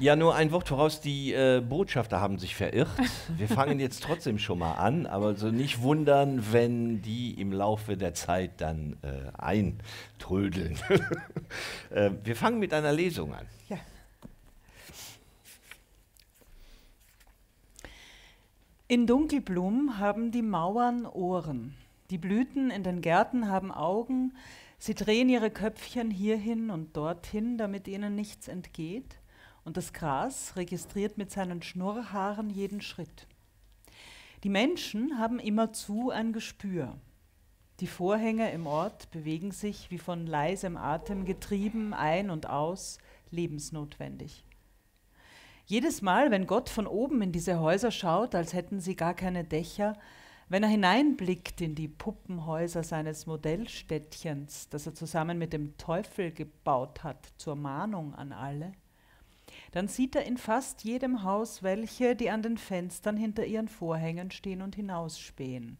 Ja, nur ein Wort voraus, die äh, Botschafter haben sich verirrt. Wir fangen jetzt trotzdem schon mal an, aber so nicht wundern, wenn die im Laufe der Zeit dann äh, eintrödeln. äh, wir fangen mit einer Lesung an. Ja. In Dunkelblum haben die Mauern Ohren. Die Blüten in den Gärten haben Augen. Sie drehen ihre Köpfchen hierhin und dorthin, damit ihnen nichts entgeht. Und das Gras registriert mit seinen Schnurrhaaren jeden Schritt. Die Menschen haben immerzu ein Gespür. Die Vorhänge im Ort bewegen sich wie von leisem Atem getrieben ein und aus, lebensnotwendig. Jedes Mal, wenn Gott von oben in diese Häuser schaut, als hätten sie gar keine Dächer, wenn er hineinblickt in die Puppenhäuser seines Modellstädtchens, das er zusammen mit dem Teufel gebaut hat, zur Mahnung an alle, dann sieht er in fast jedem Haus welche, die an den Fenstern hinter ihren Vorhängen stehen und hinausspähen.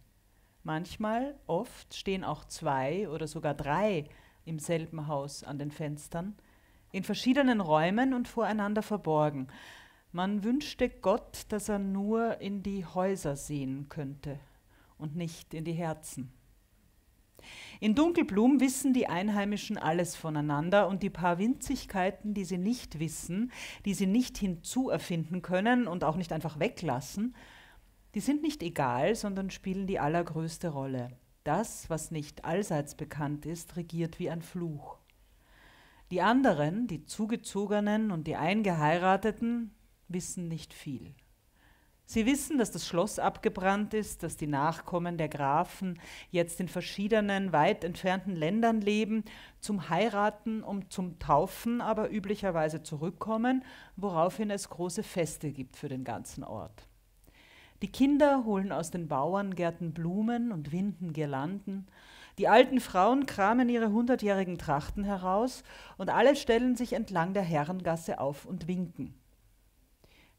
Manchmal, oft stehen auch zwei oder sogar drei im selben Haus an den Fenstern, in verschiedenen Räumen und voreinander verborgen, man wünschte Gott, dass er nur in die Häuser sehen könnte und nicht in die Herzen. In Dunkelblum wissen die Einheimischen alles voneinander und die paar Winzigkeiten, die sie nicht wissen, die sie nicht hinzuerfinden können und auch nicht einfach weglassen, die sind nicht egal, sondern spielen die allergrößte Rolle. Das, was nicht allseits bekannt ist, regiert wie ein Fluch. Die anderen, die Zugezogenen und die Eingeheirateten, wissen nicht viel. Sie wissen, dass das Schloss abgebrannt ist, dass die Nachkommen der Grafen jetzt in verschiedenen, weit entfernten Ländern leben, zum Heiraten und zum Taufen aber üblicherweise zurückkommen, woraufhin es große Feste gibt für den ganzen Ort. Die Kinder holen aus den Bauerngärten Blumen und winden Girlanden, die alten Frauen kramen ihre hundertjährigen Trachten heraus und alle stellen sich entlang der Herrengasse auf und winken.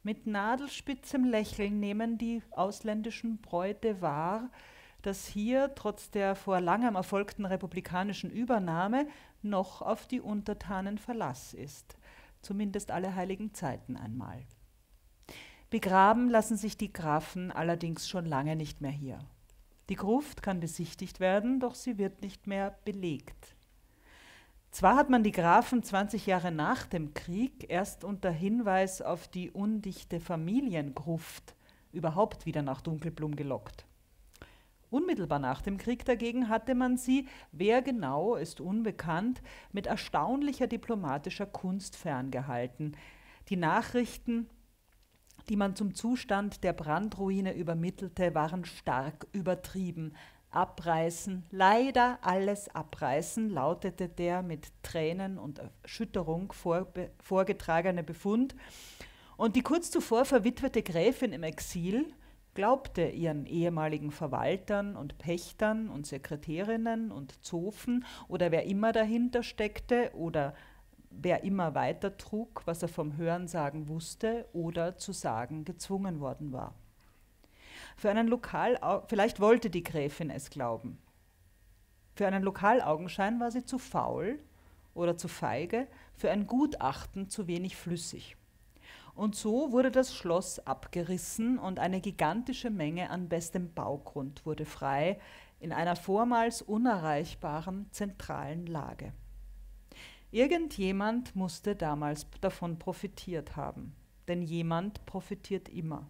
Mit nadelspitzem Lächeln nehmen die ausländischen Bräute wahr, dass hier trotz der vor langem erfolgten republikanischen Übernahme noch auf die Untertanen Verlass ist, zumindest alle heiligen Zeiten einmal. Begraben lassen sich die Grafen allerdings schon lange nicht mehr hier. Die Gruft kann besichtigt werden, doch sie wird nicht mehr belegt. Zwar hat man die Grafen 20 Jahre nach dem Krieg erst unter Hinweis auf die undichte Familiengruft überhaupt wieder nach Dunkelblum gelockt. Unmittelbar nach dem Krieg dagegen hatte man sie, wer genau ist unbekannt, mit erstaunlicher diplomatischer Kunst ferngehalten. Die Nachrichten, die man zum Zustand der Brandruine übermittelte, waren stark übertrieben. Abreißen, leider alles abreißen, lautete der mit Tränen und Erschütterung vorbe vorgetragene Befund. Und die kurz zuvor verwitwete Gräfin im Exil glaubte ihren ehemaligen Verwaltern und Pächtern und Sekretärinnen und Zofen oder wer immer dahinter steckte oder wer immer weiter trug, was er vom Hörensagen wusste oder zu sagen gezwungen worden war. Für einen Lokal, vielleicht wollte die Gräfin es glauben. Für einen Lokalaugenschein war sie zu faul oder zu feige, für ein Gutachten zu wenig flüssig. Und so wurde das Schloss abgerissen und eine gigantische Menge an bestem Baugrund wurde frei in einer vormals unerreichbaren zentralen Lage. Irgendjemand musste damals davon profitiert haben, denn jemand profitiert immer.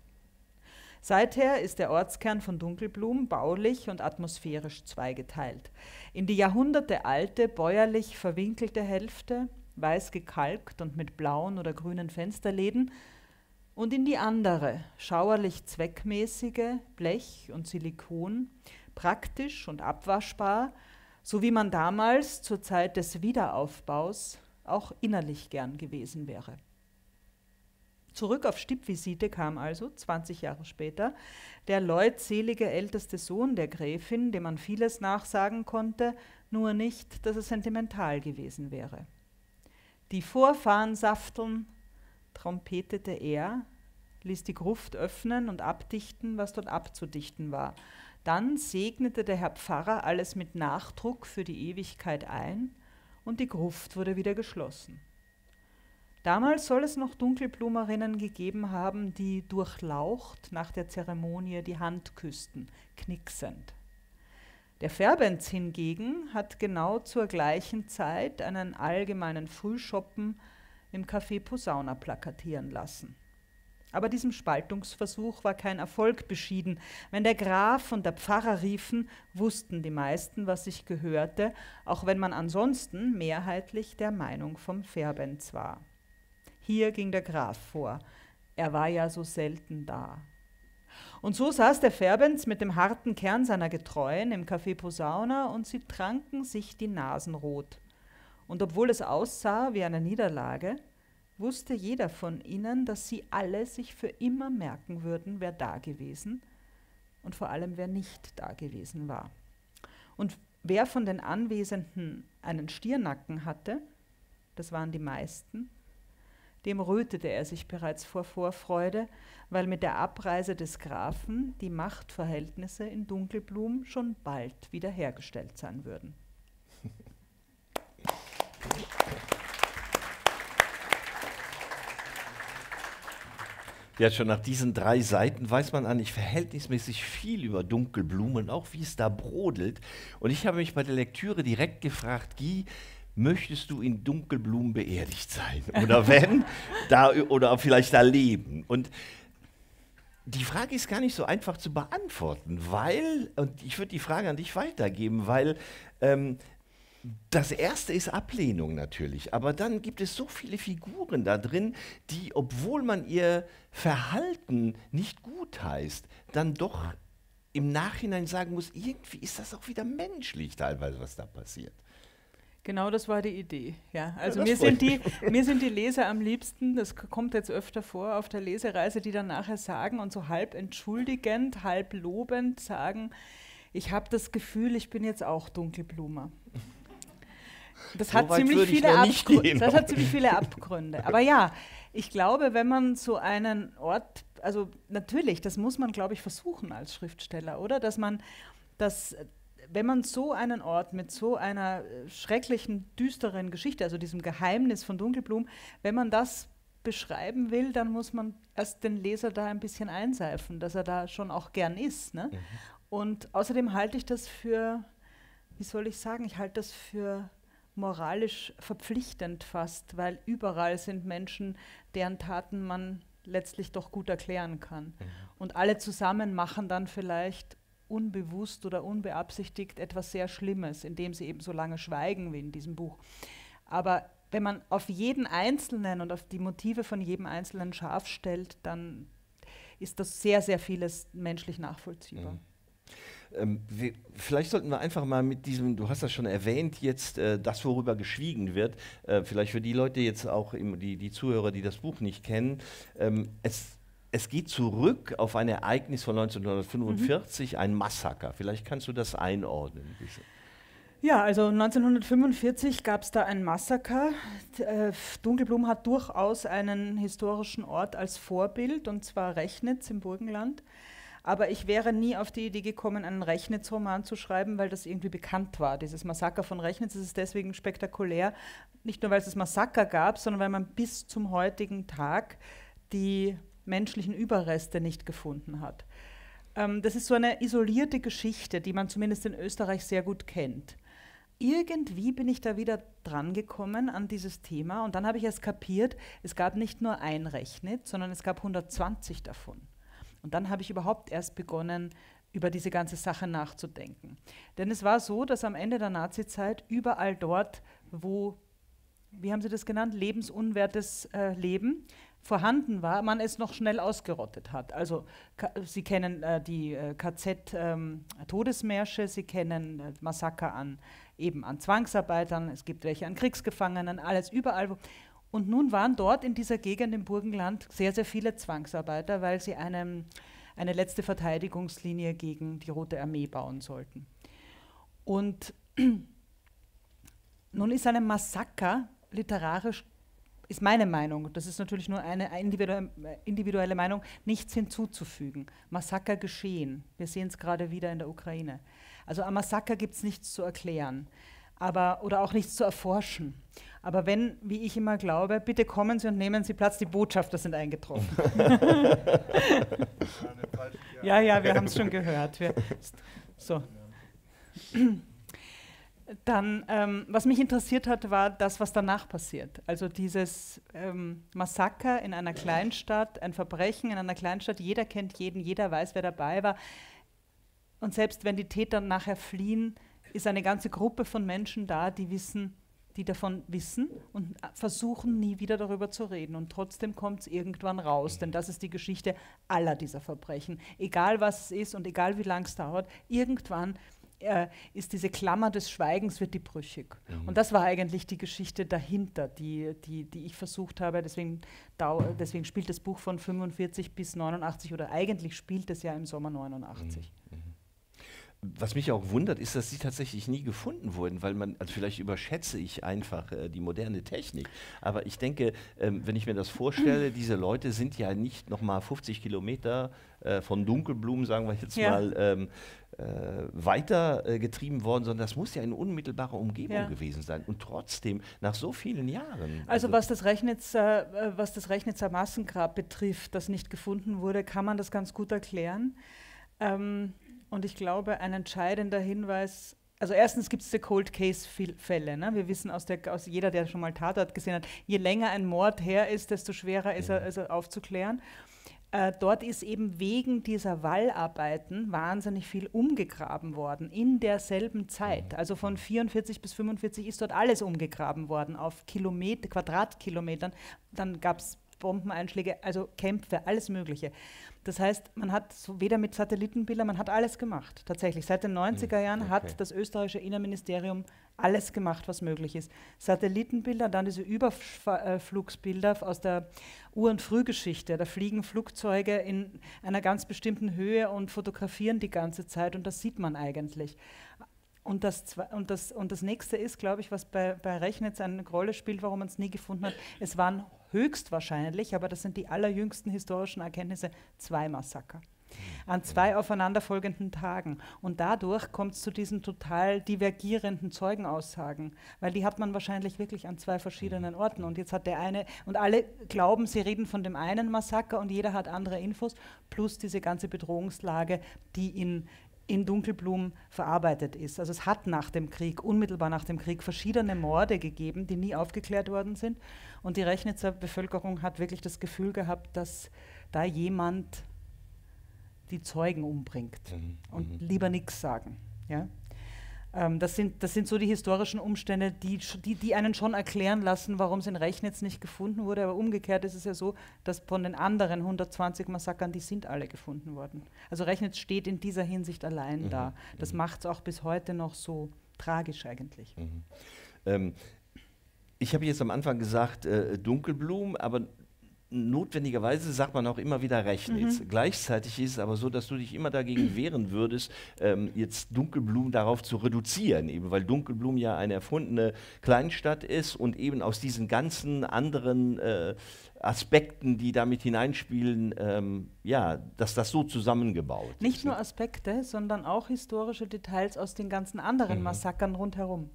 Seither ist der Ortskern von Dunkelblum baulich und atmosphärisch zweigeteilt. In die jahrhundertealte, bäuerlich verwinkelte Hälfte, weiß gekalkt und mit blauen oder grünen Fensterläden, und in die andere, schauerlich zweckmäßige, Blech und Silikon, praktisch und abwaschbar, so wie man damals zur Zeit des Wiederaufbaus auch innerlich gern gewesen wäre. Zurück auf Stippvisite kam also, 20 Jahre später, der leutselige älteste Sohn der Gräfin, dem man vieles nachsagen konnte, nur nicht, dass er sentimental gewesen wäre. Die Vorfahren safteln, trompetete er, ließ die Gruft öffnen und abdichten, was dort abzudichten war. Dann segnete der Herr Pfarrer alles mit Nachdruck für die Ewigkeit ein und die Gruft wurde wieder geschlossen. Damals soll es noch Dunkelblumerinnen gegeben haben, die durchlaucht nach der Zeremonie die Hand küssten, knicksend. Der Färbenz hingegen hat genau zur gleichen Zeit einen allgemeinen Frühschoppen im Café Posauna plakatieren lassen. Aber diesem Spaltungsversuch war kein Erfolg beschieden. Wenn der Graf und der Pfarrer riefen, wussten die meisten, was sich gehörte, auch wenn man ansonsten mehrheitlich der Meinung vom Färbenz war. Hier ging der Graf vor. Er war ja so selten da. Und so saß der Färbenz mit dem harten Kern seiner Getreuen im Café Posauna und sie tranken sich die Nasen rot. Und obwohl es aussah wie eine Niederlage, wusste jeder von ihnen, dass sie alle sich für immer merken würden, wer da gewesen und vor allem wer nicht da gewesen war. Und wer von den Anwesenden einen Stiernacken hatte, das waren die meisten, dem rötete er sich bereits vor Vorfreude, weil mit der Abreise des Grafen die Machtverhältnisse in Dunkelblum schon bald wiederhergestellt sein würden. Ja, schon nach diesen drei Seiten weiß man eigentlich verhältnismäßig viel über Dunkelblumen, auch wie es da brodelt. Und ich habe mich bei der Lektüre direkt gefragt, Guy, möchtest du in Dunkelblumen beerdigt sein? Oder wenn, da oder vielleicht da leben. Und die Frage ist gar nicht so einfach zu beantworten, weil, und ich würde die Frage an dich weitergeben, weil ähm, das erste ist Ablehnung natürlich, aber dann gibt es so viele Figuren da drin, die, obwohl man ihr Verhalten nicht gut heißt, dann doch im Nachhinein sagen muss, irgendwie ist das auch wieder menschlich teilweise, was da passiert. Genau das war die Idee. Ja, also ja, mir, sind die, mir sind die Leser am liebsten, das kommt jetzt öfter vor auf der Lesereise, die dann nachher sagen und so halb entschuldigend, halb lobend sagen, ich habe das Gefühl, ich bin jetzt auch Dunkelblume. Das, so hat ziemlich viele Abgründe, das hat ziemlich viele Abgründe. Aber ja, ich glaube, wenn man so einen Ort, also natürlich, das muss man, glaube ich, versuchen als Schriftsteller, oder? Dass man das wenn man so einen Ort mit so einer äh, schrecklichen, düsteren Geschichte, also diesem Geheimnis von Dunkelblum, wenn man das beschreiben will, dann muss man erst den Leser da ein bisschen einseifen, dass er da schon auch gern ist. Ne? Mhm. Und außerdem halte ich das für, wie soll ich sagen, ich halte das für moralisch verpflichtend fast, weil überall sind Menschen, deren Taten man letztlich doch gut erklären kann. Mhm. Und alle zusammen machen dann vielleicht unbewusst oder unbeabsichtigt etwas sehr Schlimmes, indem sie eben so lange schweigen wie in diesem Buch. Aber wenn man auf jeden Einzelnen und auf die Motive von jedem Einzelnen scharf stellt, dann ist das sehr, sehr vieles menschlich nachvollziehbar. Mhm. Ähm, wir, vielleicht sollten wir einfach mal mit diesem, du hast das schon erwähnt, jetzt äh, das, worüber geschwiegen wird, äh, vielleicht für die Leute jetzt auch, im, die, die Zuhörer, die das Buch nicht kennen, ähm, es es geht zurück auf ein Ereignis von 1945, mhm. ein Massaker. Vielleicht kannst du das einordnen. Bitte. Ja, also 1945 gab es da ein Massaker. Äh, Dunkelblum hat durchaus einen historischen Ort als Vorbild, und zwar Rechnitz im Burgenland. Aber ich wäre nie auf die Idee gekommen, einen Rechnitz-Roman zu schreiben, weil das irgendwie bekannt war. Dieses Massaker von Rechnitz ist deswegen spektakulär, nicht nur weil es das Massaker gab, sondern weil man bis zum heutigen Tag die menschlichen Überreste nicht gefunden hat. Ähm, das ist so eine isolierte Geschichte, die man zumindest in Österreich sehr gut kennt. Irgendwie bin ich da wieder dran gekommen an dieses Thema und dann habe ich erst kapiert, es gab nicht nur ein Rechnit, sondern es gab 120 davon. Und dann habe ich überhaupt erst begonnen, über diese ganze Sache nachzudenken. Denn es war so, dass am Ende der Nazizeit überall dort, wo, wie haben Sie das genannt, lebensunwertes äh, Leben, vorhanden war, man es noch schnell ausgerottet hat. Also Sie kennen äh, die äh, KZ-Todesmärsche, ähm, Sie kennen äh, Massaker an eben an Zwangsarbeitern, es gibt welche an Kriegsgefangenen, alles überall. Und nun waren dort in dieser Gegend im Burgenland sehr, sehr viele Zwangsarbeiter, weil sie einem, eine letzte Verteidigungslinie gegen die Rote Armee bauen sollten. Und nun ist einem Massaker literarisch ist meine Meinung, das ist natürlich nur eine individuelle Meinung, nichts hinzuzufügen. Massaker geschehen. Wir sehen es gerade wieder in der Ukraine. Also am Massaker gibt es nichts zu erklären. aber, oder auch nichts zu erforschen. Aber wenn, wie ich immer glaube, bitte kommen Sie und nehmen Sie Platz, die Botschafter sind eingetroffen. ja, ja, wir haben es schon gehört. Wir, so. Dann, ähm, was mich interessiert hat, war das, was danach passiert. Also dieses ähm, Massaker in einer Kleinstadt, ein Verbrechen in einer Kleinstadt, jeder kennt jeden, jeder weiß, wer dabei war. Und selbst wenn die Täter nachher fliehen, ist eine ganze Gruppe von Menschen da, die wissen, die davon wissen und versuchen nie wieder darüber zu reden. Und trotzdem kommt es irgendwann raus, denn das ist die Geschichte aller dieser Verbrechen. Egal was es ist und egal wie lang es dauert, irgendwann äh, ist diese Klammer des Schweigens, wird die brüchig. Mhm. Und das war eigentlich die Geschichte dahinter, die, die, die ich versucht habe. Deswegen, deswegen spielt das Buch von 45 bis 89 oder eigentlich spielt es ja im Sommer 89. Mhm. mhm. Was mich auch wundert, ist, dass sie tatsächlich nie gefunden wurden, weil man, also vielleicht überschätze ich einfach äh, die moderne Technik. Aber ich denke, ähm, wenn ich mir das vorstelle, diese Leute sind ja nicht nochmal 50 Kilometer äh, von Dunkelblumen, sagen wir jetzt ja. mal, ähm, äh, weiter äh, getrieben worden, sondern das muss ja in unmittelbarer Umgebung ja. gewesen sein. Und trotzdem, nach so vielen Jahren. Also, also was, das Rechnitzer, äh, was das Rechnitzer Massengrab betrifft, das nicht gefunden wurde, kann man das ganz gut erklären. Ähm, und ich glaube, ein entscheidender Hinweis also erstens gibt es die Cold Case Fälle. Ne? Wir wissen aus, der, aus jeder, der schon mal Tatort gesehen hat, je länger ein Mord her ist, desto schwerer ist er, ist er aufzuklären. Äh, dort ist eben wegen dieser Wallarbeiten wahnsinnig viel umgegraben worden in derselben Zeit. Also von 44 bis 45 ist dort alles umgegraben worden auf Kilometer, Quadratkilometern. Dann gab es Bombeneinschläge, also Kämpfe, alles Mögliche. Das heißt, man hat so weder mit Satellitenbildern, man hat alles gemacht. Tatsächlich. Seit den 90er hm, Jahren okay. hat das österreichische Innenministerium alles gemacht, was möglich ist. Satellitenbilder, dann diese Überflugsbilder aus der Ur- und Frühgeschichte. Da fliegen Flugzeuge in einer ganz bestimmten Höhe und fotografieren die ganze Zeit und das sieht man eigentlich. Und das, und, das, und das nächste ist, glaube ich, was bei, bei Rechnitz eine Rolle spielt, warum man es nie gefunden hat. Es waren höchstwahrscheinlich, aber das sind die allerjüngsten historischen Erkenntnisse, zwei Massaker an zwei aufeinanderfolgenden Tagen. Und dadurch kommt es zu diesen total divergierenden Zeugenaussagen, weil die hat man wahrscheinlich wirklich an zwei verschiedenen Orten. Und jetzt hat der eine, und alle glauben, sie reden von dem einen Massaker und jeder hat andere Infos, plus diese ganze Bedrohungslage, die in, in Dunkelblum verarbeitet ist. Also es hat nach dem Krieg, unmittelbar nach dem Krieg, verschiedene Morde gegeben, die nie aufgeklärt worden sind. Und die Rechnitzer Bevölkerung hat wirklich das Gefühl gehabt, dass da jemand die Zeugen umbringt mhm. und mhm. lieber nichts sagen. Ja? Ähm, das, sind, das sind so die historischen Umstände, die, die, die einen schon erklären lassen, warum es in Rechnitz nicht gefunden wurde. Aber umgekehrt ist es ja so, dass von den anderen 120 Massakern, die sind alle gefunden worden. Also Rechnitz steht in dieser Hinsicht allein mhm. da. Das mhm. macht es auch bis heute noch so tragisch eigentlich. Mhm. Ähm, ich habe jetzt am Anfang gesagt, äh, Dunkelblumen, aber notwendigerweise sagt man auch immer wieder Rechnitz. Mhm. Gleichzeitig ist es aber so, dass du dich immer dagegen wehren würdest, ähm, jetzt Dunkelblumen darauf zu reduzieren, eben weil Dunkelblumen ja eine erfundene Kleinstadt ist und eben aus diesen ganzen anderen äh, Aspekten, die damit hineinspielen, ähm, ja, dass das so zusammengebaut Nicht ist. Nicht nur Aspekte, sondern auch historische Details aus den ganzen anderen mhm. Massakern rundherum.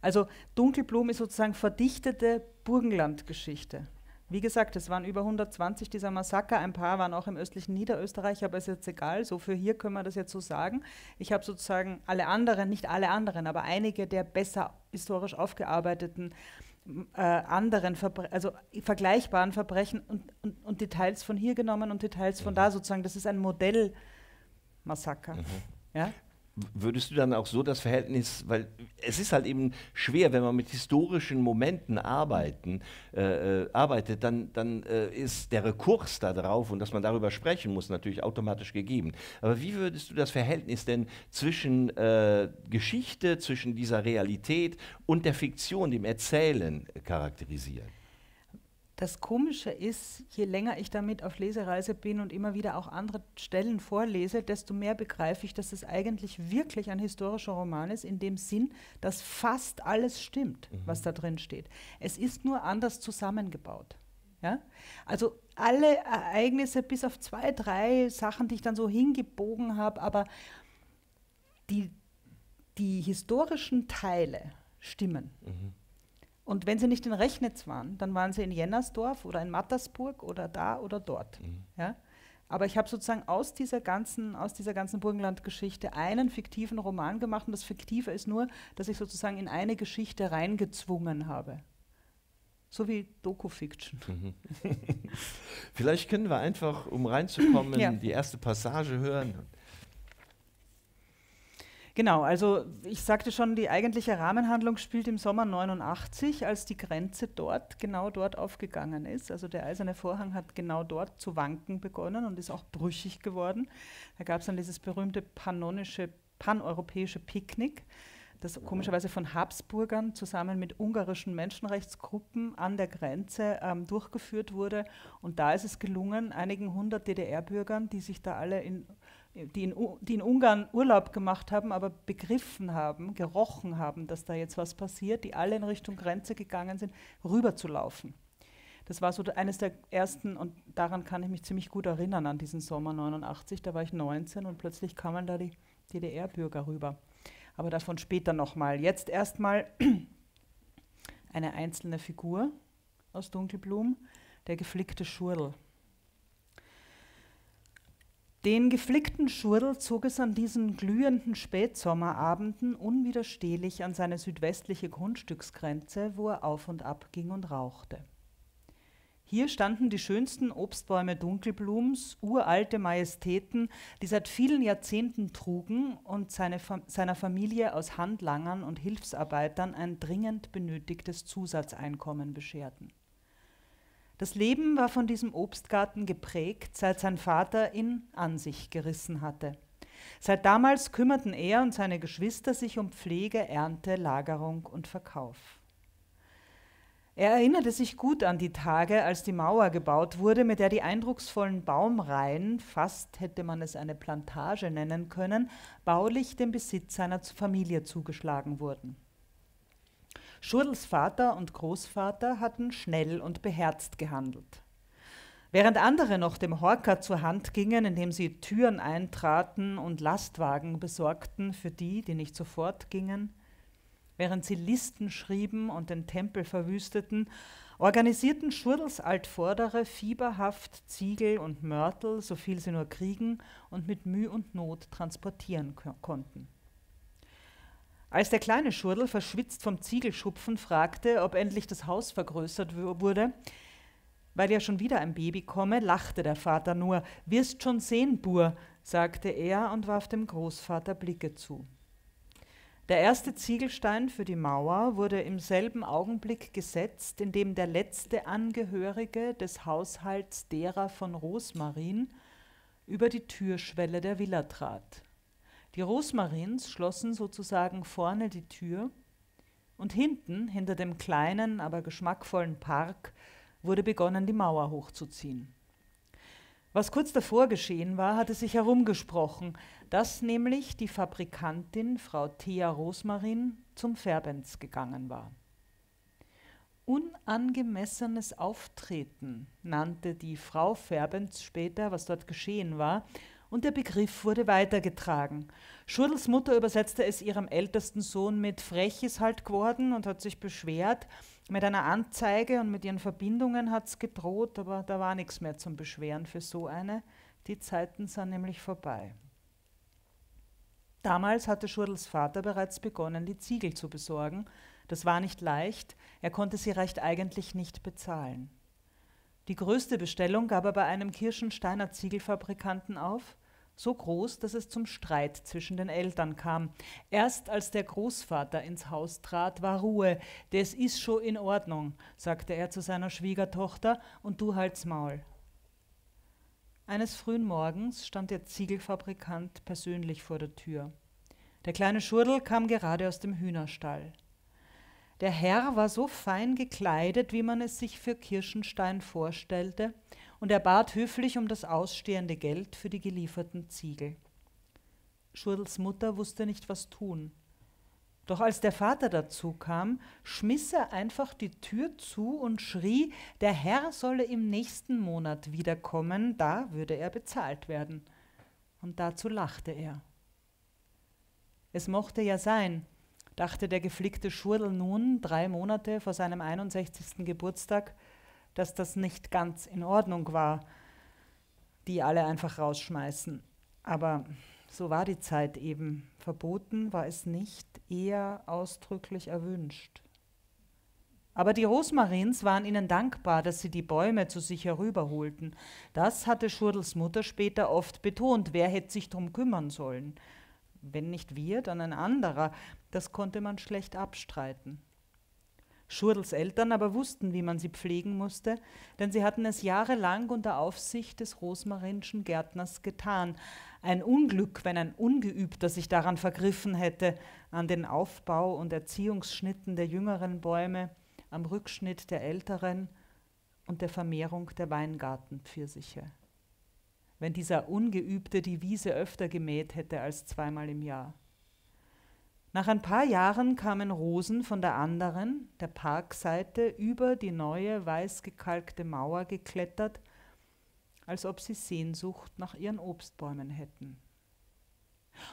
Also Dunkelblum ist sozusagen verdichtete Burgenlandgeschichte. Wie gesagt, es waren über 120 dieser Massaker, ein paar waren auch im östlichen Niederösterreich, aber ist jetzt egal, so für hier können wir das jetzt so sagen. Ich habe sozusagen alle anderen, nicht alle anderen, aber einige der besser historisch aufgearbeiteten äh, anderen, Verbre also vergleichbaren Verbrechen und, und, und, Details von hier genommen und Details von mhm. da sozusagen. Das ist ein Modellmassaker. Mhm. Ja? Würdest du dann auch so das Verhältnis, weil es ist halt eben schwer, wenn man mit historischen Momenten arbeiten, äh, äh, arbeitet, dann, dann äh, ist der Rekurs darauf und dass man darüber sprechen muss, natürlich automatisch gegeben. Aber wie würdest du das Verhältnis denn zwischen äh, Geschichte, zwischen dieser Realität und der Fiktion, dem Erzählen charakterisieren? Das Komische ist, je länger ich damit auf Lesereise bin und immer wieder auch andere Stellen vorlese, desto mehr begreife ich, dass es eigentlich wirklich ein historischer Roman ist, in dem Sinn, dass fast alles stimmt, mhm. was da drin steht. Es ist nur anders zusammengebaut. Ja? Also alle Ereignisse, bis auf zwei, drei Sachen, die ich dann so hingebogen habe, aber die, die historischen Teile stimmen. Mhm. Und wenn sie nicht in Rechnitz waren, dann waren sie in Jennersdorf oder in Mattersburg oder da oder dort. Mhm. Ja? Aber ich habe sozusagen aus dieser ganzen, aus dieser ganzen Burgenland-Geschichte einen fiktiven Roman gemacht und das Fiktive ist nur, dass ich sozusagen in eine Geschichte reingezwungen habe. So wie Doku-Fiction. Mhm. Vielleicht können wir einfach, um reinzukommen, ja. die erste Passage hören. Genau, also ich sagte schon, die eigentliche Rahmenhandlung spielt im Sommer 89, als die Grenze dort, genau dort aufgegangen ist. Also der eiserne Vorhang hat genau dort zu wanken begonnen und ist auch brüchig geworden. Da gab es dann dieses berühmte pannonische, paneuropäische Picknick, das komischerweise von Habsburgern zusammen mit ungarischen Menschenrechtsgruppen an der Grenze ähm, durchgeführt wurde. Und da ist es gelungen, einigen hundert DDR-Bürgern, die sich da alle in die in, die in, Ungarn Urlaub gemacht haben, aber begriffen haben, gerochen haben, dass da jetzt was passiert, die alle in Richtung Grenze gegangen sind, rüberzulaufen. Das war so eines der ersten, und daran kann ich mich ziemlich gut erinnern, an diesen Sommer 89. Da war ich 19 und plötzlich kamen da die DDR-Bürger rüber. Aber davon später nochmal. Jetzt erstmal eine einzelne Figur aus Dunkelblum, der geflickte Schurl. Den geflickten Schurl zog es an diesen glühenden Spätsommerabenden unwiderstehlich an seine südwestliche Grundstücksgrenze, wo er auf und ab ging und rauchte. Hier standen die schönsten Obstbäume Dunkelblums, uralte Majestäten, die seit vielen Jahrzehnten trugen und seine, seiner Familie aus Handlangern und Hilfsarbeitern ein dringend benötigtes Zusatzeinkommen bescherten. Das Leben war von diesem Obstgarten geprägt, seit sein Vater ihn an sich gerissen hatte. Seit damals kümmerten er und seine Geschwister sich um Pflege, Ernte, Lagerung und Verkauf. Er erinnerte sich gut an die Tage, als die Mauer gebaut wurde, mit der die eindrucksvollen Baumreihen, fast hätte man es eine Plantage nennen können, baulich dem Besitz seiner Familie zugeschlagen wurden. Schurdels Vater und Großvater hatten schnell und beherzt gehandelt. Während andere noch dem Horker zur Hand gingen, indem sie Türen eintraten und Lastwagen besorgten für die, die nicht sofort gingen, während sie Listen schrieben und den Tempel verwüsteten, organisierten Schurdels Altvordere fieberhaft Ziegel und Mörtel, so viel sie nur kriegen und mit Mühe und Not transportieren konnten. Als der kleine Schurdel verschwitzt vom Ziegelschupfen fragte, ob endlich das Haus vergrößert wurde, weil ja schon wieder ein Baby komme, lachte der Vater nur. Wirst schon sehen, Bur, sagte er und warf dem Großvater Blicke zu. Der erste Ziegelstein für die Mauer wurde im selben Augenblick gesetzt, in dem der letzte Angehörige des Haushalts derer von Rosmarin über die Türschwelle der Villa trat. Die Rosmarins schlossen sozusagen vorne die Tür und hinten, hinter dem kleinen, aber geschmackvollen Park, wurde begonnen, die Mauer hochzuziehen. Was kurz davor geschehen war, hatte sich herumgesprochen, dass nämlich die Fabrikantin, Frau Thea Rosmarin, zum Färbens gegangen war. Unangemessenes Auftreten nannte die Frau Färbens später, was dort geschehen war, und der Begriff wurde weitergetragen. Schurdels Mutter übersetzte es ihrem ältesten Sohn mit frech ist halt geworden und hat sich beschwert. Mit einer Anzeige und mit ihren Verbindungen hat es gedroht, aber da war nichts mehr zum Beschweren für so eine. Die Zeiten sind nämlich vorbei. Damals hatte Schurdels Vater bereits begonnen, die Ziegel zu besorgen. Das war nicht leicht, er konnte sie recht eigentlich nicht bezahlen. Die größte Bestellung gab er bei einem Kirschensteiner Ziegelfabrikanten auf so groß, dass es zum Streit zwischen den Eltern kam. Erst als der Großvater ins Haus trat, war Ruhe. Das ist schon in Ordnung, sagte er zu seiner Schwiegertochter, und du halt's Maul. Eines frühen Morgens stand der Ziegelfabrikant persönlich vor der Tür. Der kleine Schurdel kam gerade aus dem Hühnerstall. Der Herr war so fein gekleidet, wie man es sich für Kirschenstein vorstellte, und er bat höflich um das ausstehende Geld für die gelieferten Ziegel. Schurdels Mutter wusste nicht, was tun. Doch als der Vater dazu kam, schmiss er einfach die Tür zu und schrie, der Herr solle im nächsten Monat wiederkommen, da würde er bezahlt werden. Und dazu lachte er. Es mochte ja sein, dachte der geflickte Schurdel nun, drei Monate vor seinem 61. Geburtstag, dass das nicht ganz in Ordnung war, die alle einfach rausschmeißen. Aber so war die Zeit eben. Verboten war es nicht, eher ausdrücklich erwünscht. Aber die Rosmarins waren ihnen dankbar, dass sie die Bäume zu sich herüberholten. Das hatte Schurdels Mutter später oft betont. Wer hätte sich darum kümmern sollen? Wenn nicht wir, dann ein anderer. Das konnte man schlecht abstreiten. Schurdels Eltern aber wussten, wie man sie pflegen musste, denn sie hatten es jahrelang unter Aufsicht des rosmarinschen Gärtners getan. Ein Unglück, wenn ein Ungeübter sich daran vergriffen hätte, an den Aufbau und Erziehungsschnitten der jüngeren Bäume, am Rückschnitt der älteren und der Vermehrung der Weingartenpfirsiche. Wenn dieser Ungeübte die Wiese öfter gemäht hätte als zweimal im Jahr. Nach ein paar Jahren kamen Rosen von der anderen, der Parkseite, über die neue weiß gekalkte Mauer geklettert, als ob sie Sehnsucht nach ihren Obstbäumen hätten.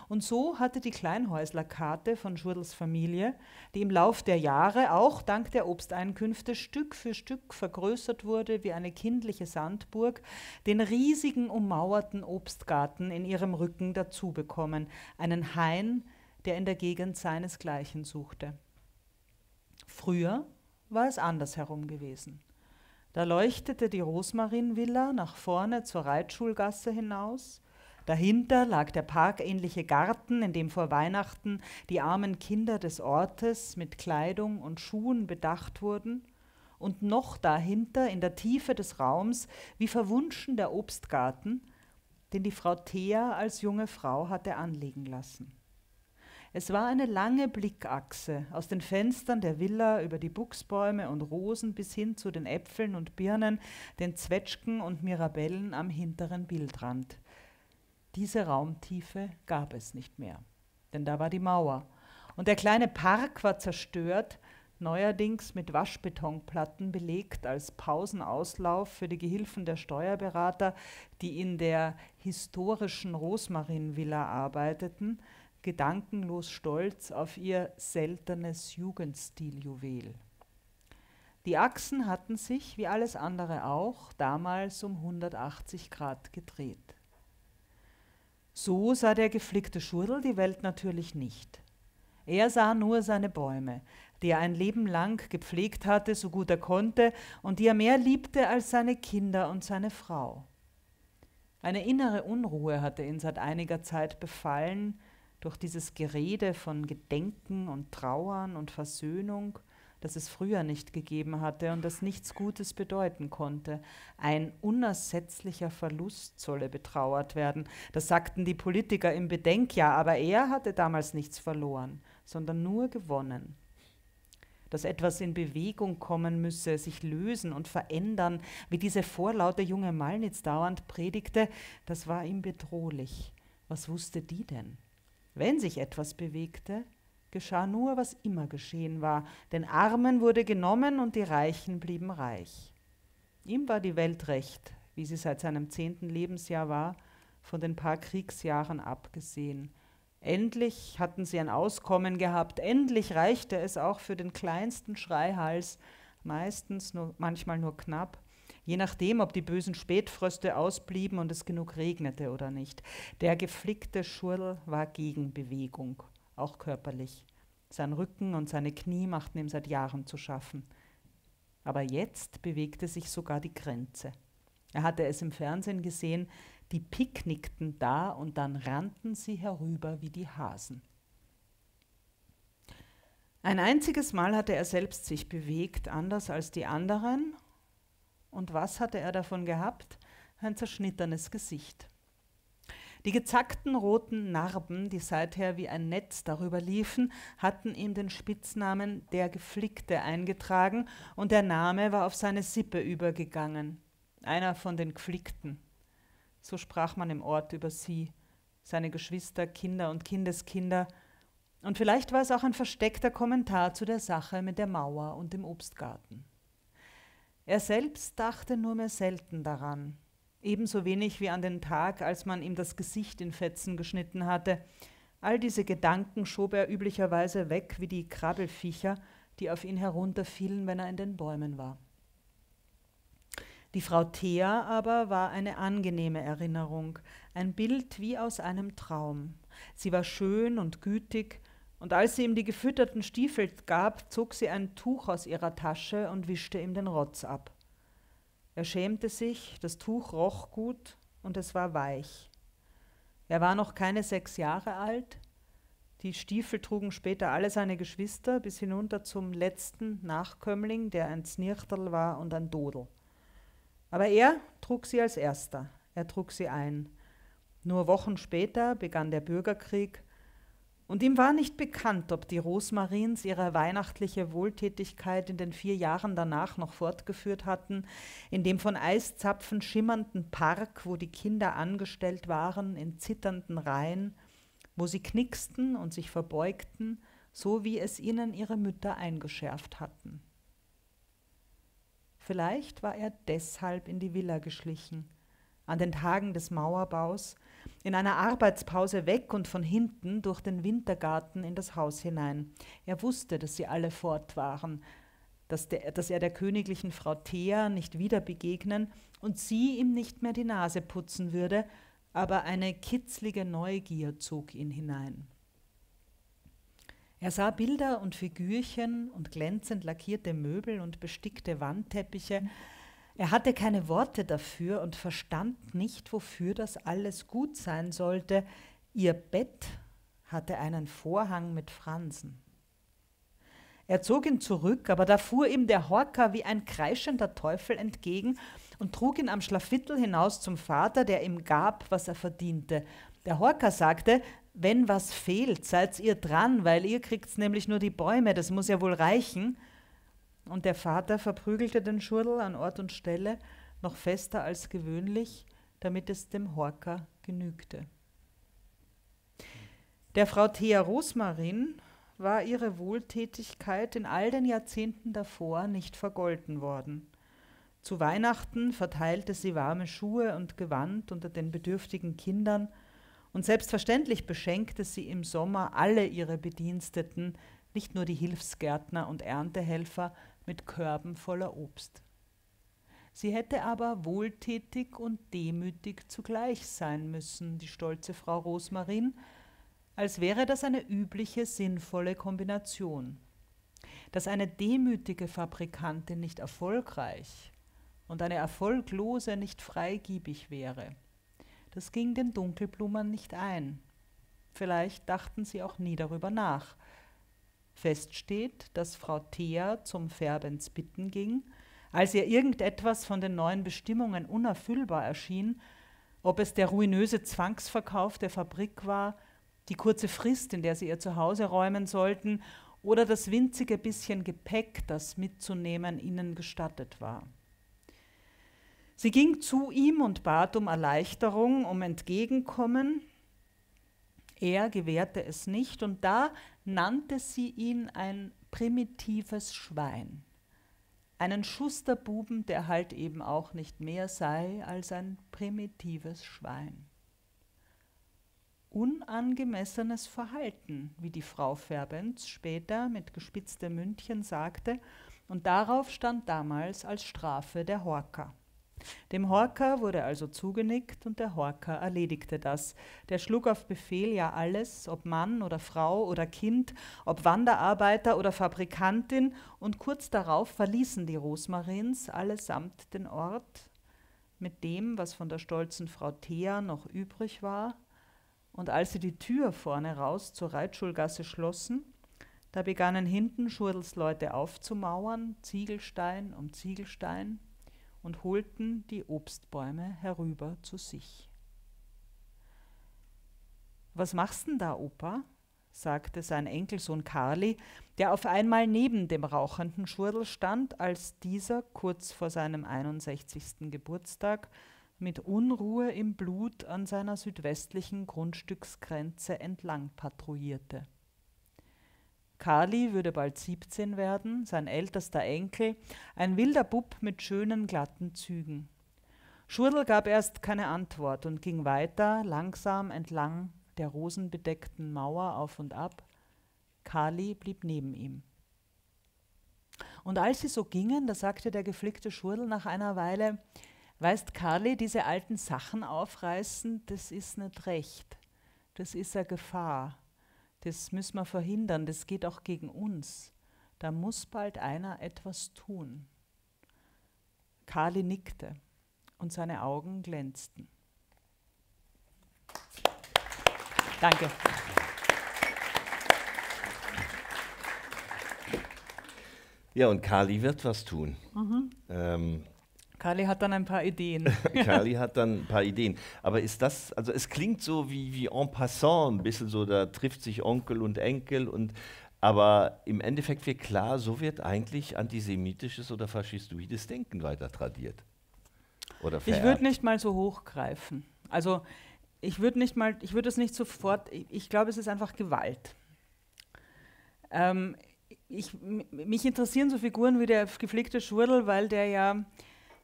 Und so hatte die Kleinhäuslerkarte von Schurdels Familie, die im Lauf der Jahre auch dank der Obsteinkünfte Stück für Stück vergrößert wurde wie eine kindliche Sandburg, den riesigen ummauerten Obstgarten in ihrem Rücken dazu bekommen, einen Hain, der in der Gegend seinesgleichen suchte. Früher war es andersherum gewesen. Da leuchtete die Rosmarinvilla nach vorne zur Reitschulgasse hinaus, dahinter lag der parkähnliche Garten, in dem vor Weihnachten die armen Kinder des Ortes mit Kleidung und Schuhen bedacht wurden, und noch dahinter in der Tiefe des Raums, wie verwunschen der Obstgarten, den die Frau Thea als junge Frau hatte anlegen lassen. Es war eine lange Blickachse aus den Fenstern der Villa über die Buchsbäume und Rosen bis hin zu den Äpfeln und Birnen, den Zwetschgen und Mirabellen am hinteren Bildrand. Diese Raumtiefe gab es nicht mehr, denn da war die Mauer. Und der kleine Park war zerstört, neuerdings mit Waschbetonplatten belegt als Pausenauslauf für die Gehilfen der Steuerberater, die in der historischen Rosmarinvilla arbeiteten, gedankenlos stolz auf ihr seltenes Jugendstiljuwel. Die Achsen hatten sich, wie alles andere auch, damals um 180 Grad gedreht. So sah der geflickte Schurdel die Welt natürlich nicht. Er sah nur seine Bäume, die er ein Leben lang gepflegt hatte, so gut er konnte, und die er mehr liebte als seine Kinder und seine Frau. Eine innere Unruhe hatte ihn seit einiger Zeit befallen, durch dieses Gerede von Gedenken und Trauern und Versöhnung, das es früher nicht gegeben hatte und das nichts Gutes bedeuten konnte. Ein unersetzlicher Verlust solle betrauert werden. Das sagten die Politiker im Bedenkjahr, aber er hatte damals nichts verloren, sondern nur gewonnen. Dass etwas in Bewegung kommen müsse, sich lösen und verändern, wie diese vorlaute junge Malnitz dauernd predigte, das war ihm bedrohlich. Was wusste die denn? Wenn sich etwas bewegte, geschah nur, was immer geschehen war. Den Armen wurde genommen und die Reichen blieben reich. Ihm war die Welt recht, wie sie seit seinem zehnten Lebensjahr war, von den paar Kriegsjahren abgesehen. Endlich hatten sie ein Auskommen gehabt, endlich reichte es auch für den kleinsten Schreihals, meistens nur, manchmal nur knapp, je nachdem, ob die bösen Spätfröste ausblieben und es genug regnete oder nicht. Der geflickte Schurl war gegen Bewegung, auch körperlich. Sein Rücken und seine Knie machten ihm seit Jahren zu schaffen. Aber jetzt bewegte sich sogar die Grenze. Er hatte es im Fernsehen gesehen, die picknickten da und dann rannten sie herüber wie die Hasen. Ein einziges Mal hatte er selbst sich bewegt, anders als die anderen, und was hatte er davon gehabt? Ein zerschnittenes Gesicht. Die gezackten roten Narben, die seither wie ein Netz darüber liefen, hatten ihm den Spitznamen der Geflickte eingetragen und der Name war auf seine Sippe übergegangen. Einer von den Geflickten. So sprach man im Ort über sie, seine Geschwister, Kinder und Kindeskinder. Und vielleicht war es auch ein versteckter Kommentar zu der Sache mit der Mauer und dem Obstgarten. Er selbst dachte nur mehr selten daran, ebenso wenig wie an den Tag, als man ihm das Gesicht in Fetzen geschnitten hatte, All diese Gedanken schob er üblicherweise weg wie die Krabbelfiecher, die auf ihn herunterfielen, wenn er in den Bäumen war. Die Frau Thea aber war eine angenehme Erinnerung, ein Bild wie aus einem Traum. Sie war schön und gütig, und als sie ihm die gefütterten Stiefel gab, zog sie ein Tuch aus ihrer Tasche und wischte ihm den Rotz ab. Er schämte sich, das Tuch roch gut und es war weich. Er war noch keine sechs Jahre alt. Die Stiefel trugen später alle seine Geschwister, bis hinunter zum letzten Nachkömmling, der ein Znirchterl war und ein Dodel. Aber er trug sie als erster, er trug sie ein. Nur Wochen später begann der Bürgerkrieg, und ihm war nicht bekannt, ob die Rosmarins ihre weihnachtliche Wohltätigkeit in den vier Jahren danach noch fortgeführt hatten, in dem von Eiszapfen schimmernden Park, wo die Kinder angestellt waren, in zitternden Reihen, wo sie knicksten und sich verbeugten, so wie es ihnen ihre Mütter eingeschärft hatten. Vielleicht war er deshalb in die Villa geschlichen, an den Tagen des Mauerbaus, in einer Arbeitspause weg und von hinten durch den Wintergarten in das Haus hinein. Er wusste, dass sie alle fort waren, dass, der, dass er der königlichen Frau Thea nicht wieder begegnen und sie ihm nicht mehr die Nase putzen würde, aber eine kitzlige Neugier zog ihn hinein. Er sah Bilder und Figürchen und glänzend lackierte Möbel und bestickte Wandteppiche. Er hatte keine Worte dafür und verstand nicht, wofür das alles gut sein sollte. Ihr Bett hatte einen Vorhang mit Fransen. Er zog ihn zurück, aber da fuhr ihm der Horker wie ein kreischender Teufel entgegen und trug ihn am Schlafittel hinaus zum Vater, der ihm gab, was er verdiente. Der Horker sagte, wenn was fehlt, seid ihr dran, weil ihr kriegt's nämlich nur die Bäume, das muss ja wohl reichen. Und der Vater verprügelte den Schurdel an Ort und Stelle noch fester als gewöhnlich, damit es dem Horker genügte. Der Frau Thea Rosmarin war ihre Wohltätigkeit in all den Jahrzehnten davor nicht vergolten worden. Zu Weihnachten verteilte sie warme Schuhe und Gewand unter den bedürftigen Kindern, und selbstverständlich beschenkte sie im Sommer alle ihre Bediensteten, nicht nur die Hilfsgärtner und Erntehelfer, mit Körben voller Obst. Sie hätte aber wohltätig und demütig zugleich sein müssen, die stolze Frau Rosmarin, als wäre das eine übliche, sinnvolle Kombination. Dass eine demütige Fabrikantin nicht erfolgreich und eine erfolglose nicht freigiebig wäre, das ging den Dunkelblumen nicht ein. Vielleicht dachten sie auch nie darüber nach. Fest steht, dass Frau Thea zum Färbens bitten ging, als ihr irgendetwas von den neuen Bestimmungen unerfüllbar erschien, ob es der ruinöse Zwangsverkauf der Fabrik war, die kurze Frist, in der sie ihr Zuhause räumen sollten, oder das winzige bisschen Gepäck, das mitzunehmen ihnen gestattet war. Sie ging zu ihm und bat um Erleichterung, um Entgegenkommen. Er gewährte es nicht und da nannte sie ihn ein primitives Schwein, einen Schusterbuben, der halt eben auch nicht mehr sei als ein primitives Schwein. Unangemessenes Verhalten, wie die Frau Färbens später mit gespitztem Mündchen sagte, und darauf stand damals als Strafe der Horker. Dem Horker wurde also zugenickt und der Horker erledigte das. Der schlug auf Befehl ja alles, ob Mann oder Frau oder Kind, ob Wanderarbeiter oder Fabrikantin, und kurz darauf verließen die Rosmarins allesamt den Ort mit dem, was von der stolzen Frau Thea noch übrig war, und als sie die Tür vorne raus zur Reitschulgasse schlossen, da begannen hinten Schurdels Leute aufzumauern, Ziegelstein um Ziegelstein, und holten die Obstbäume herüber zu sich. Was machst denn da, Opa? sagte sein Enkelsohn Karli, der auf einmal neben dem rauchenden Schurdel stand, als dieser kurz vor seinem 61. Geburtstag mit Unruhe im Blut an seiner südwestlichen Grundstücksgrenze entlang patrouillierte. Kali würde bald 17 werden, sein ältester Enkel, ein wilder Bub mit schönen glatten Zügen. Schurdel gab erst keine Antwort und ging weiter langsam entlang der rosenbedeckten Mauer auf und ab. Kali blieb neben ihm. Und als sie so gingen, da sagte der geflickte Schurdel nach einer Weile, weißt Kali, diese alten Sachen aufreißen, das ist nicht recht. Das ist eine Gefahr. Das müssen wir verhindern, das geht auch gegen uns. Da muss bald einer etwas tun. Kali nickte und seine Augen glänzten. Danke. Ja, und Kali wird was tun. Mhm. Ähm, Kali hat dann ein paar Ideen. Kali hat dann ein paar Ideen. Aber ist das, also es klingt so wie, wie en passant, ein bisschen so, da trifft sich Onkel und Enkel und aber im Endeffekt wird klar, so wird eigentlich antisemitisches oder faschistoides Denken weiter tradiert. Oder ich würde nicht mal so hochgreifen. Also ich würde nicht mal, ich würde es nicht sofort, ich, ich glaube, es ist einfach Gewalt. Ähm, ich, mich interessieren so Figuren wie der gepflegte Schurdel, weil der ja